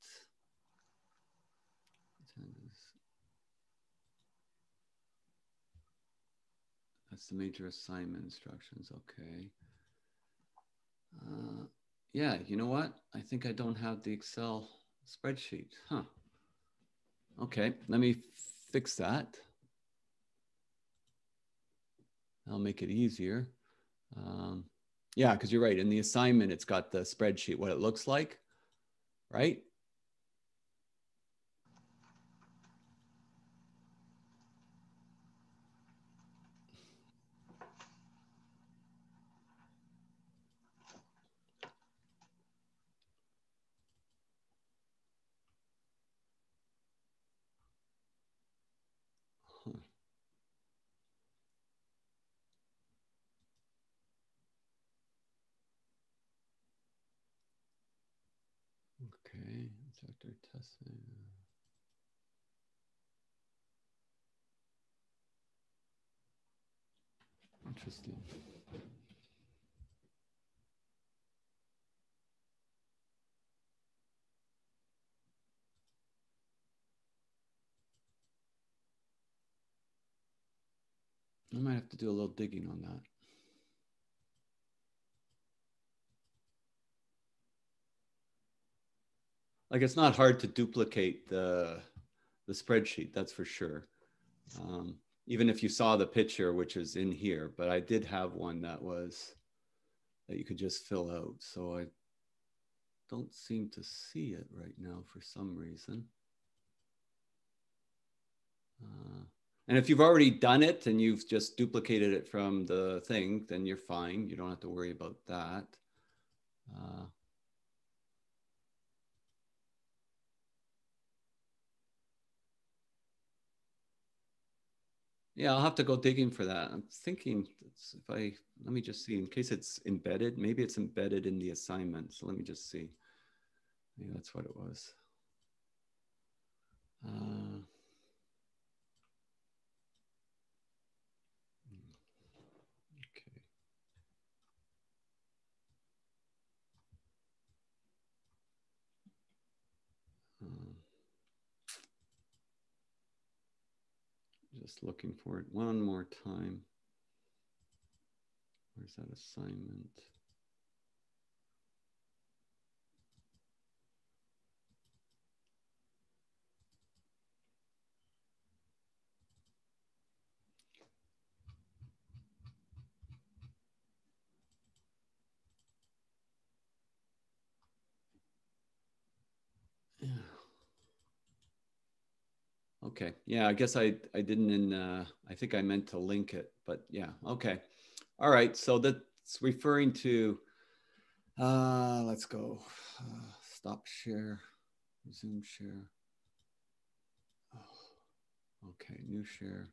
That's the major assignment instructions. Okay. Uh, yeah, you know what? I think I don't have the Excel spreadsheet. Huh. Okay, let me fix that. I'll make it easier. Um, yeah, because you're right. In the assignment, it's got the spreadsheet, what it looks like, right? Instructor testing. Interesting. I might have to do a little digging on that. Like it's not hard to duplicate the the spreadsheet that's for sure. Um, even if you saw the picture which is in here but i did have one that was that you could just fill out so i don't seem to see it right now for some reason. Uh, and if you've already done it and you've just duplicated it from the thing then you're fine. You don't have to worry about that. Uh, Yeah, I'll have to go digging for that. I'm thinking if I, let me just see, in case it's embedded, maybe it's embedded in the assignment. So let me just see. Maybe that's what it was. Uh, okay. Um, Just looking for it one more time. Where's that assignment? Okay. Yeah, I guess I, I didn't in, uh, I think I meant to link it, but yeah. Okay. All right. So that's referring to, uh, let's go. Uh, stop share, resume share. Oh, okay. New share.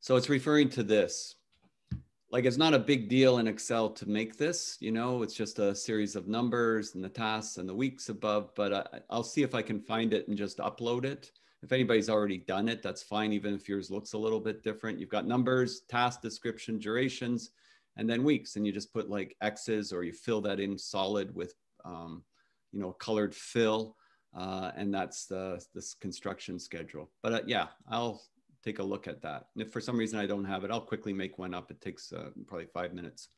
So it's referring to this. Like it's not a big deal in Excel to make this, you know, it's just a series of numbers and the tasks and the weeks above, but I, I'll see if I can find it and just upload it. If anybody's already done it, that's fine, even if yours looks a little bit different. You've got numbers, task description, durations, and then weeks. And you just put like X's or you fill that in solid with, um, you know, colored fill. Uh, and that's the this construction schedule. But uh, yeah, I'll take a look at that. And if for some reason I don't have it, I'll quickly make one up. It takes uh, probably five minutes.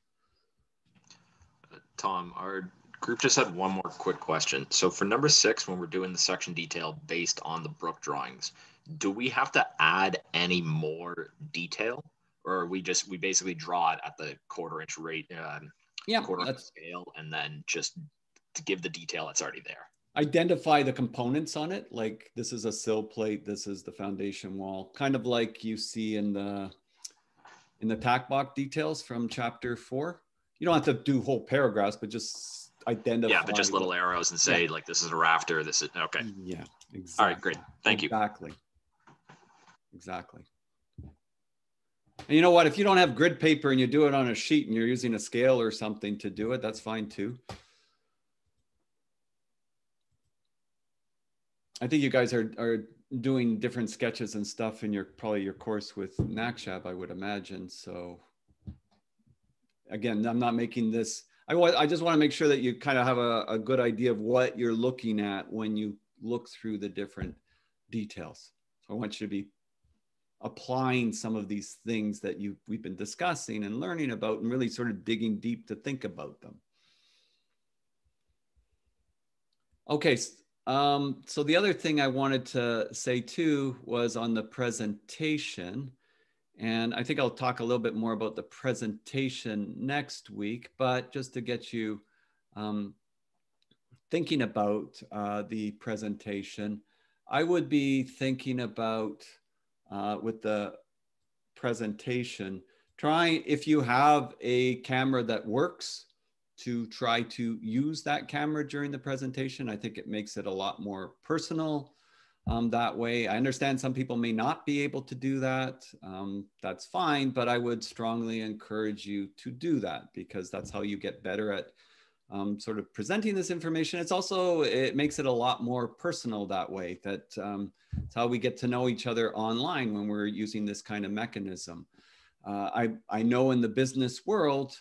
Tom, our group just had one more quick question. So for number six, when we're doing the section detail based on the Brook drawings, do we have to add any more detail, or we just we basically draw it at the quarter inch rate, um, Yeah, quarter inch scale, and then just to give the detail that's already there? identify the components on it. Like this is a sill plate, this is the foundation wall, kind of like you see in the in the tack box details from chapter four. You don't have to do whole paragraphs, but just identify. Yeah, but just little arrows and say like this is a rafter. This is okay. Yeah, exactly. All right, great. Thank you. Exactly. Exactly. And you know what? If you don't have grid paper and you do it on a sheet and you're using a scale or something to do it, that's fine too. I think you guys are, are doing different sketches and stuff in your probably your course with Nakshab, I would imagine. So again, I'm not making this. I. I just want to make sure that you kind of have a, a good idea of what you're looking at when you look through the different details. So I want you to be applying some of these things that you we've been discussing and learning about, and really sort of digging deep to think about them. Okay, um, so the other thing I wanted to say too was on the presentation. And I think I'll talk a little bit more about the presentation next week, but just to get you um, thinking about uh, the presentation, I would be thinking about uh, with the presentation, try if you have a camera that works, to try to use that camera during the presentation. I think it makes it a lot more personal um, that way. I understand some people may not be able to do that. Um, that's fine, but I would strongly encourage you to do that because that's how you get better at um, sort of presenting this information. It's also, it makes it a lot more personal that way. That um, it's how we get to know each other online when we're using this kind of mechanism. Uh, I, I know in the business world,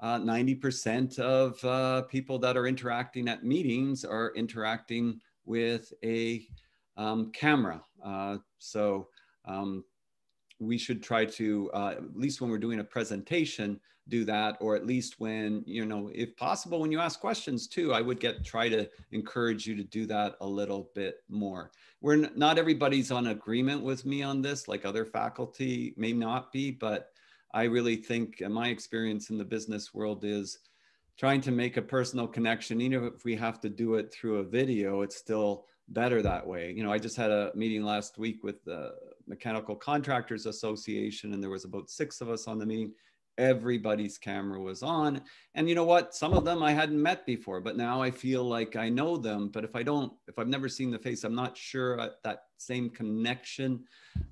uh, 90% of uh, people that are interacting at meetings are interacting with a um, camera. Uh, so um, we should try to, uh, at least when we're doing a presentation, do that, or at least when, you know, if possible, when you ask questions too, I would get, try to encourage you to do that a little bit more. We're not everybody's on agreement with me on this, like other faculty may not be, but I really think my experience in the business world is trying to make a personal connection, even if we have to do it through a video, it's still better that way. You know, I just had a meeting last week with the Mechanical Contractors Association, and there was about six of us on the meeting everybody's camera was on. And you know what? Some of them i hadn't met before but now i feel like i know them. But if i don't if i've never seen the face i'm not sure that same connection.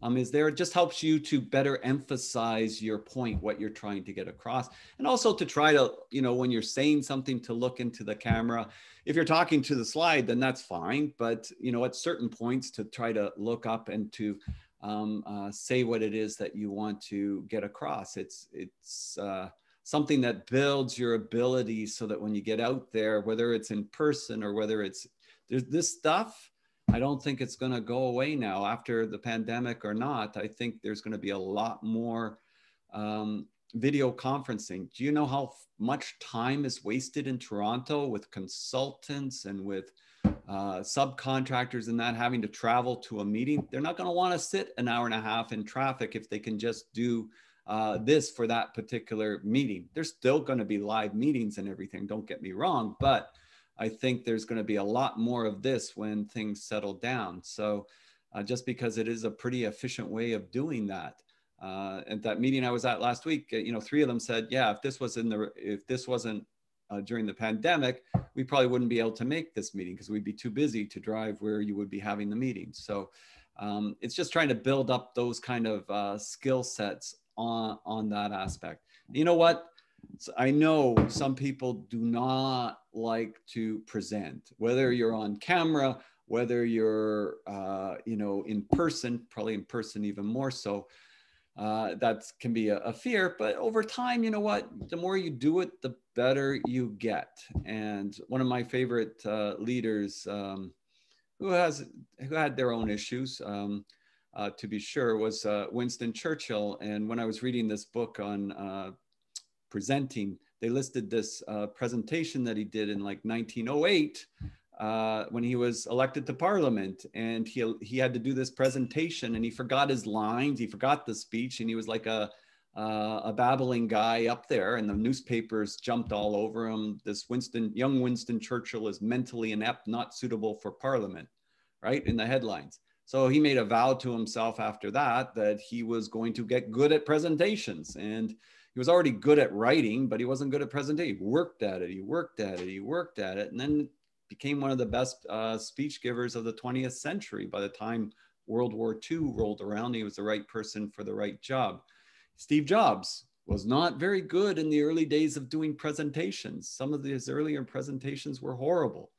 Um, is there it just helps you to better emphasize your point what you're trying to get across. And also to try to you know when you're saying something to look into the camera. If you're talking to the slide then that's fine. But you know at certain points to try to look up and to um, uh, say what it is that you want to get across. It's it's uh, something that builds your ability so that when you get out there, whether it's in person or whether it's there's this stuff. I don't think it's going to go away now after the pandemic or not. I think there's going to be a lot more um, video conferencing. Do you know how much time is wasted in Toronto with consultants and with uh, subcontractors and that having to travel to a meeting, they're not going to want to sit an hour and a half in traffic if they can just do uh, this for that particular meeting. There's still going to be live meetings and everything, don't get me wrong, but I think there's going to be a lot more of this when things settle down. So uh, just because it is a pretty efficient way of doing that. Uh, at that meeting I was at last week, you know, three of them said, yeah, if this was in the, if this wasn't uh, during the pandemic, we probably wouldn't be able to make this meeting because we'd be too busy to drive where you would be having the meeting. So um, it's just trying to build up those kind of uh, skill sets on, on that aspect. You know what? So I know some people do not like to present, whether you're on camera, whether you're, uh, you know, in person, probably in person even more so. Uh, that can be a, a, fear, but over time, you know what? The more you do it, the better you get. And one of my favorite uh, leaders, um, who has who had their own issues, um, uh, to be sure, was uh, Winston Churchill. And when I was reading this book on uh, presenting, they listed this presentation that he did in like 1908 uh, when he was elected to parliament and he, he had to do this presentation and he forgot his lines he forgot the speech and he was like a, uh, a babbling guy up there and the newspapers jumped all over him. This winston young winston churchill is mentally inept not suitable for parliament right in the headlines. So he made a vow to himself after that that he was going to get good at presentations and he was already good at writing but he wasn't good at presentation. He worked at it he worked at it he worked at it and then became one of the best uh, speech givers of the 20th century. By the time World War II rolled around, he was the right person for the right job. Steve Jobs was not very good in the early days of doing presentations. Some of his earlier presentations were horrible.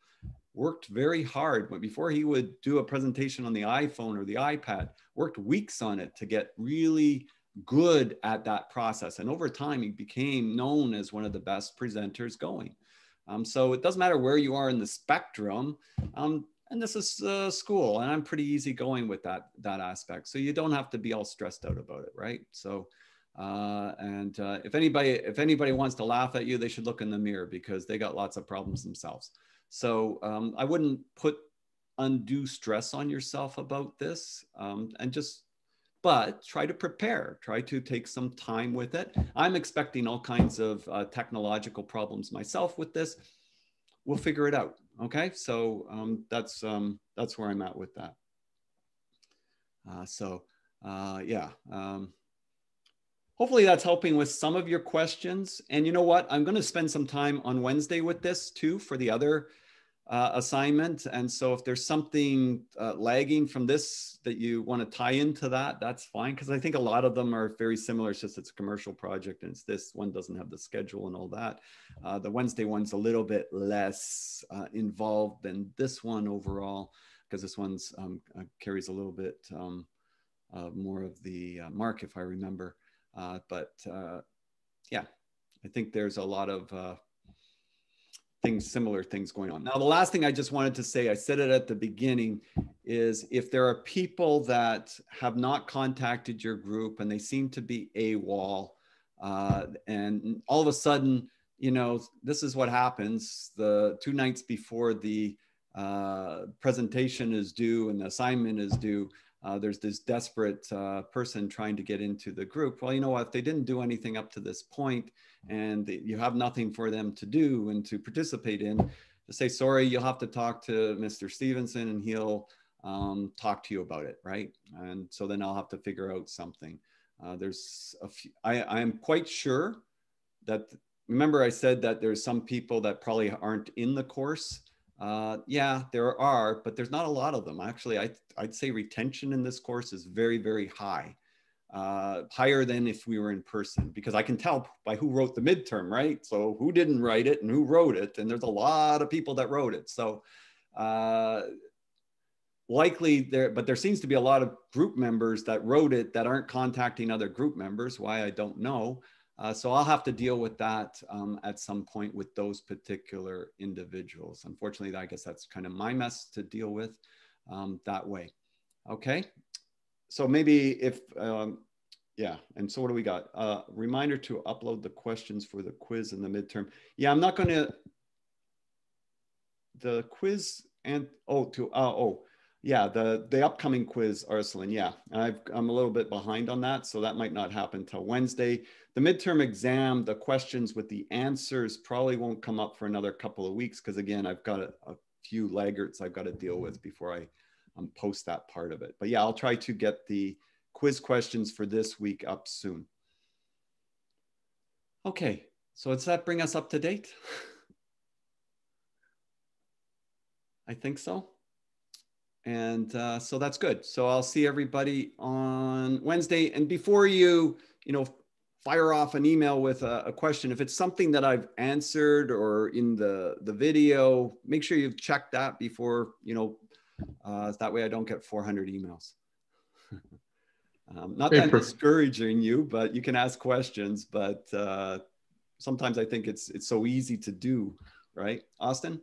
Worked very hard, but before he would do a presentation on the iPhone or the iPad, worked weeks on it to get really good at that process. And over time, he became known as one of the best presenters going. Um, so it doesn't matter where you are in the spectrum. Um, and this is uh, school, and I'm pretty easygoing with that that aspect. So you don't have to be all stressed out about it, right? So, uh, and uh, if anybody if anybody wants to laugh at you, they should look in the mirror because they got lots of problems themselves. So um, I wouldn't put undue stress on yourself about this, um, and just but try to prepare, try to take some time with it. I'm expecting all kinds of uh, technological problems myself with this. We'll figure it out. Okay, so um, that's um, that's where I'm at with that. Uh, so uh, yeah, um, hopefully that's helping with some of your questions. And you know what? I'm going to spend some time on Wednesday with this too for the other uh, assignment. And so if there's something uh, lagging from this that you want to tie into that, that's fine. Because I think a lot of them are very similar. It's just it's a commercial project and it's this one doesn't have the schedule and all that. Uh, the Wednesday one's a little bit less uh, involved than this one overall, because this one's um, uh, carries a little bit um, more of the mark, if I remember. but yeah, I think there's a lot of things, similar things going on. Now, the last thing I just wanted to say, I said it at the beginning, is if there are people that have not contacted your group and they seem to be AWOL, uh, and all of a sudden, you know, this is what happens the two nights before the uh, presentation is due and the assignment is due. Uh, there's this desperate uh, person trying to get into the group. Well, you know what? If they didn't do anything up to this point, and you have nothing for them to do and to participate in, to say, sorry, you'll have to talk to Mr. Stephenson and he'll um, talk to you about it, right? And so then I'll have to figure out something. Uh, there's a few, I, I'm quite sure that, remember I said that there's some people that probably aren't in the course. Uh, yeah, there are, but there's not a lot of them. Actually, I, I'd say retention in this course is very, very high uh, higher than if we were in person because I can tell by who wrote the midterm, right? So who didn't write it and who wrote it, and there's a lot of people that wrote it. So uh, likely there, but there seems to be a lot of group members that wrote it that aren't contacting other group members. Why I don't know. Uh, so I'll have to deal with that um, at some point with those particular individuals. Unfortunately, I guess that's kind of my mess to deal with um, that way. Okay, so maybe if, um, yeah. And so what do we got? Uh, reminder to upload the questions for the quiz in the midterm. Yeah, I'm not going to, the quiz and, oh, to, uh, oh, yeah, the, the upcoming quiz, Arsalan, yeah. I've, I'm a little bit behind on that, so that might not happen till Wednesday. The midterm exam, the questions with the answers probably won't come up for another couple of weeks because again, I've got a, a few laggards I've got to deal with before I um, post that part of it. But yeah, I'll try to get the quiz questions for this week up soon. Okay, so does that bring us up to date? I think so. And uh, so that's good. So I'll see everybody on Wednesday. And before you, you know, fire off an email with a, a, question, if it's something that I've answered or in the the video, make sure you've checked that before, you know, uh, that way I don't get 400 emails. um, not that I'm discouraging you, but you can ask questions. But uh, sometimes I think it's it's so easy to do, right, Austin?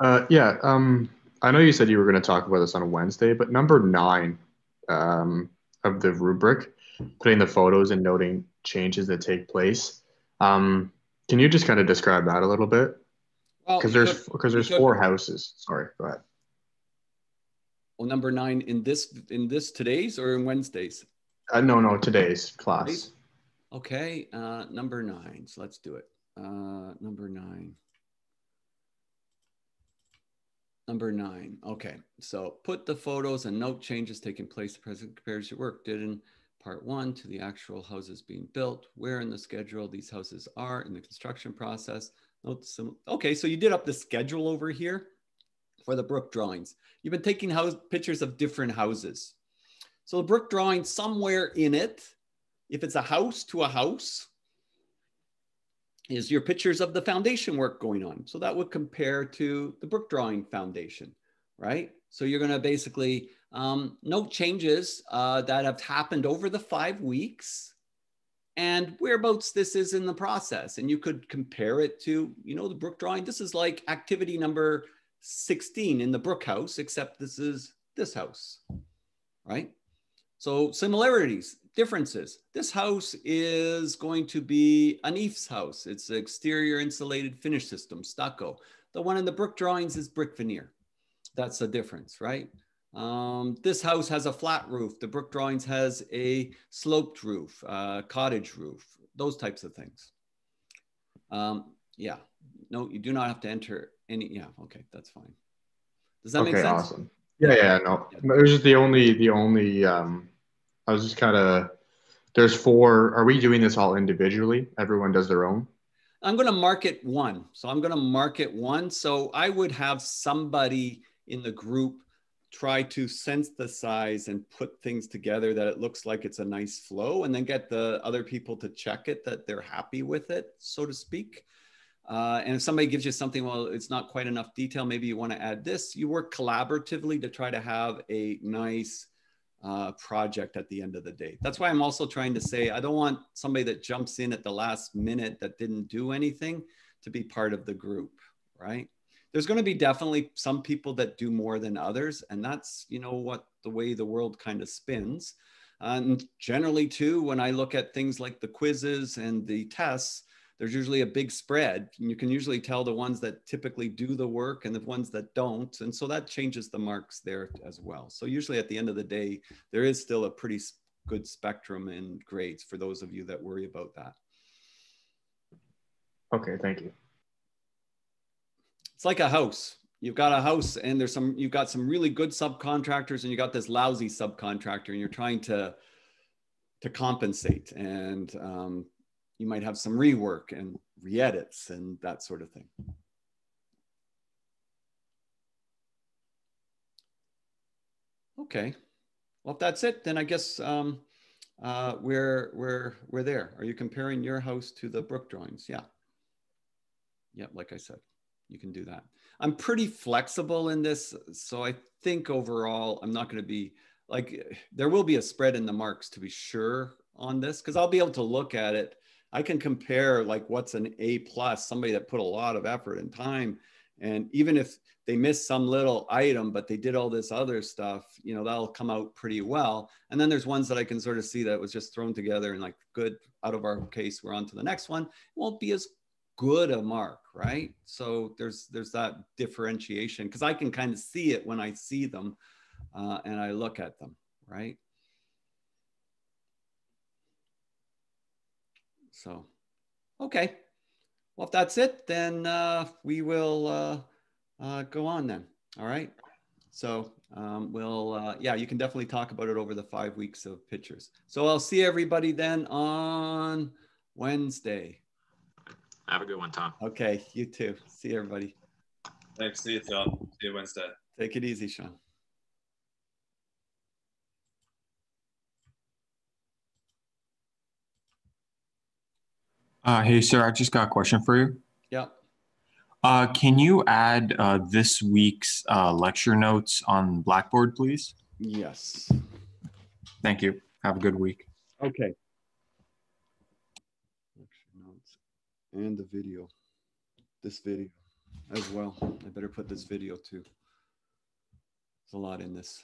Uh, yeah. Um, I know you said you were going to talk about this on a Wednesday, but number nine um, of the rubric, putting the photos and noting changes that take place. Um, can you just kind of describe that a little bit? Because well, there's because there's four houses. Sorry, go ahead. Well, number nine in this in this today's or in Wednesdays? Uh, no, no, today's class. Okay, uh, number nine. So let's do it. Uh, number nine. Number nine. Okay, so put the photos and note changes taking place. The president compares your work did in part one to the actual houses being built, where in the schedule these houses are in the construction process. Okay, so you did up the schedule over here for the Brook drawings. You've been taking house, pictures of different houses. So the Brook drawing somewhere in it, if it's a house to a house, is your pictures of the foundation work going on. So that would compare to the Brook Drawing Foundation, right? So you're going to basically um, note changes uh, that have happened over the five weeks and whereabouts this is in the process. And you could compare it to, you know, the Brook Drawing. This is like activity number 16 in the Brook House, except this is this house, right? So similarities, differences. This house is going to be an EIFS house. It's an exterior insulated finish system, stucco. The one in the Brook drawings is brick veneer. That's the difference, right? Um, this house has a flat roof. The Brook drawings has a sloped roof, uh, cottage roof, those types of things. Um, yeah, no, you do not have to enter any. Yeah, okay, that's fine. Does that okay, make sense? Awesome. Yeah, yeah, no. no it was just the only, the only um, I was just kind of, there's four. Are we doing this all individually? Everyone does their own? I'm going to market one. So I'm going to market one. So I would have somebody in the group try to synthesize and put things together that it looks like it's a nice flow and then get the other people to check it that they're happy with it, so to speak. Uh, and if somebody gives you something, well, it's not quite enough detail, maybe you want to add this. You work collaboratively to try to have a nice uh, project at the end of the day. That's why I'm also trying to say I don't want somebody that jumps in at the last minute that didn't do anything to be part of the group, right? There's going to be definitely some people that do more than others, and that's you know what the way the world kind of spins. And generally, too, when I look at things like the quizzes and the tests, there's usually a big spread. And you can usually tell the ones that typically do the work and the ones that don't. And so that changes the marks there as well. So usually at the end of the day, there is still a pretty good spectrum in grades for those of you that worry about that. Okay, thank you. It's like a house. You've got a house and there's some, you've got some really good subcontractors and you got this lousy subcontractor and you're trying to, to compensate. And um, you might have some rework and re-edits and that sort of thing. Okay, well, if that's it, then I guess um, uh, we're, we're, we're there. Are you comparing your house to the Brook drawings? Yeah. Yeah, like I said, you can do that. I'm pretty flexible in this. So I think overall, I'm not going to be like, there will be a spread in the marks to be sure on this because I'll be able to look at it I can compare like what's an A plus, somebody that put a lot of effort and time. And even if they missed some little item, but they did all this other stuff, you know, that'll come out pretty well. And then there's ones that I can sort of see that was just thrown together and like good out of our case, we're on to the next one. It won't be as good a mark, right? So there's there's that differentiation because I can kind of see it when I see them uh, and I look at them, right? So, okay. Well, if that's it, then uh, we will uh, uh, go on then. All right. So um, we'll, uh, yeah, you can definitely talk about it over the five weeks of pictures. So I'll see everybody then on Wednesday. Have a good one, Tom. Okay, you too. See everybody. Thanks. See you, Tom. See you Wednesday. Take it easy, Sean. Uh, hey, sir, I just got a question for you. Yeah. Uh, can you add uh, this week's uh, lecture notes on Blackboard, please? Yes. Thank you. Have a good week. Okay. Lecture notes And the video, this video as well. I better put this video too. There's a lot in this.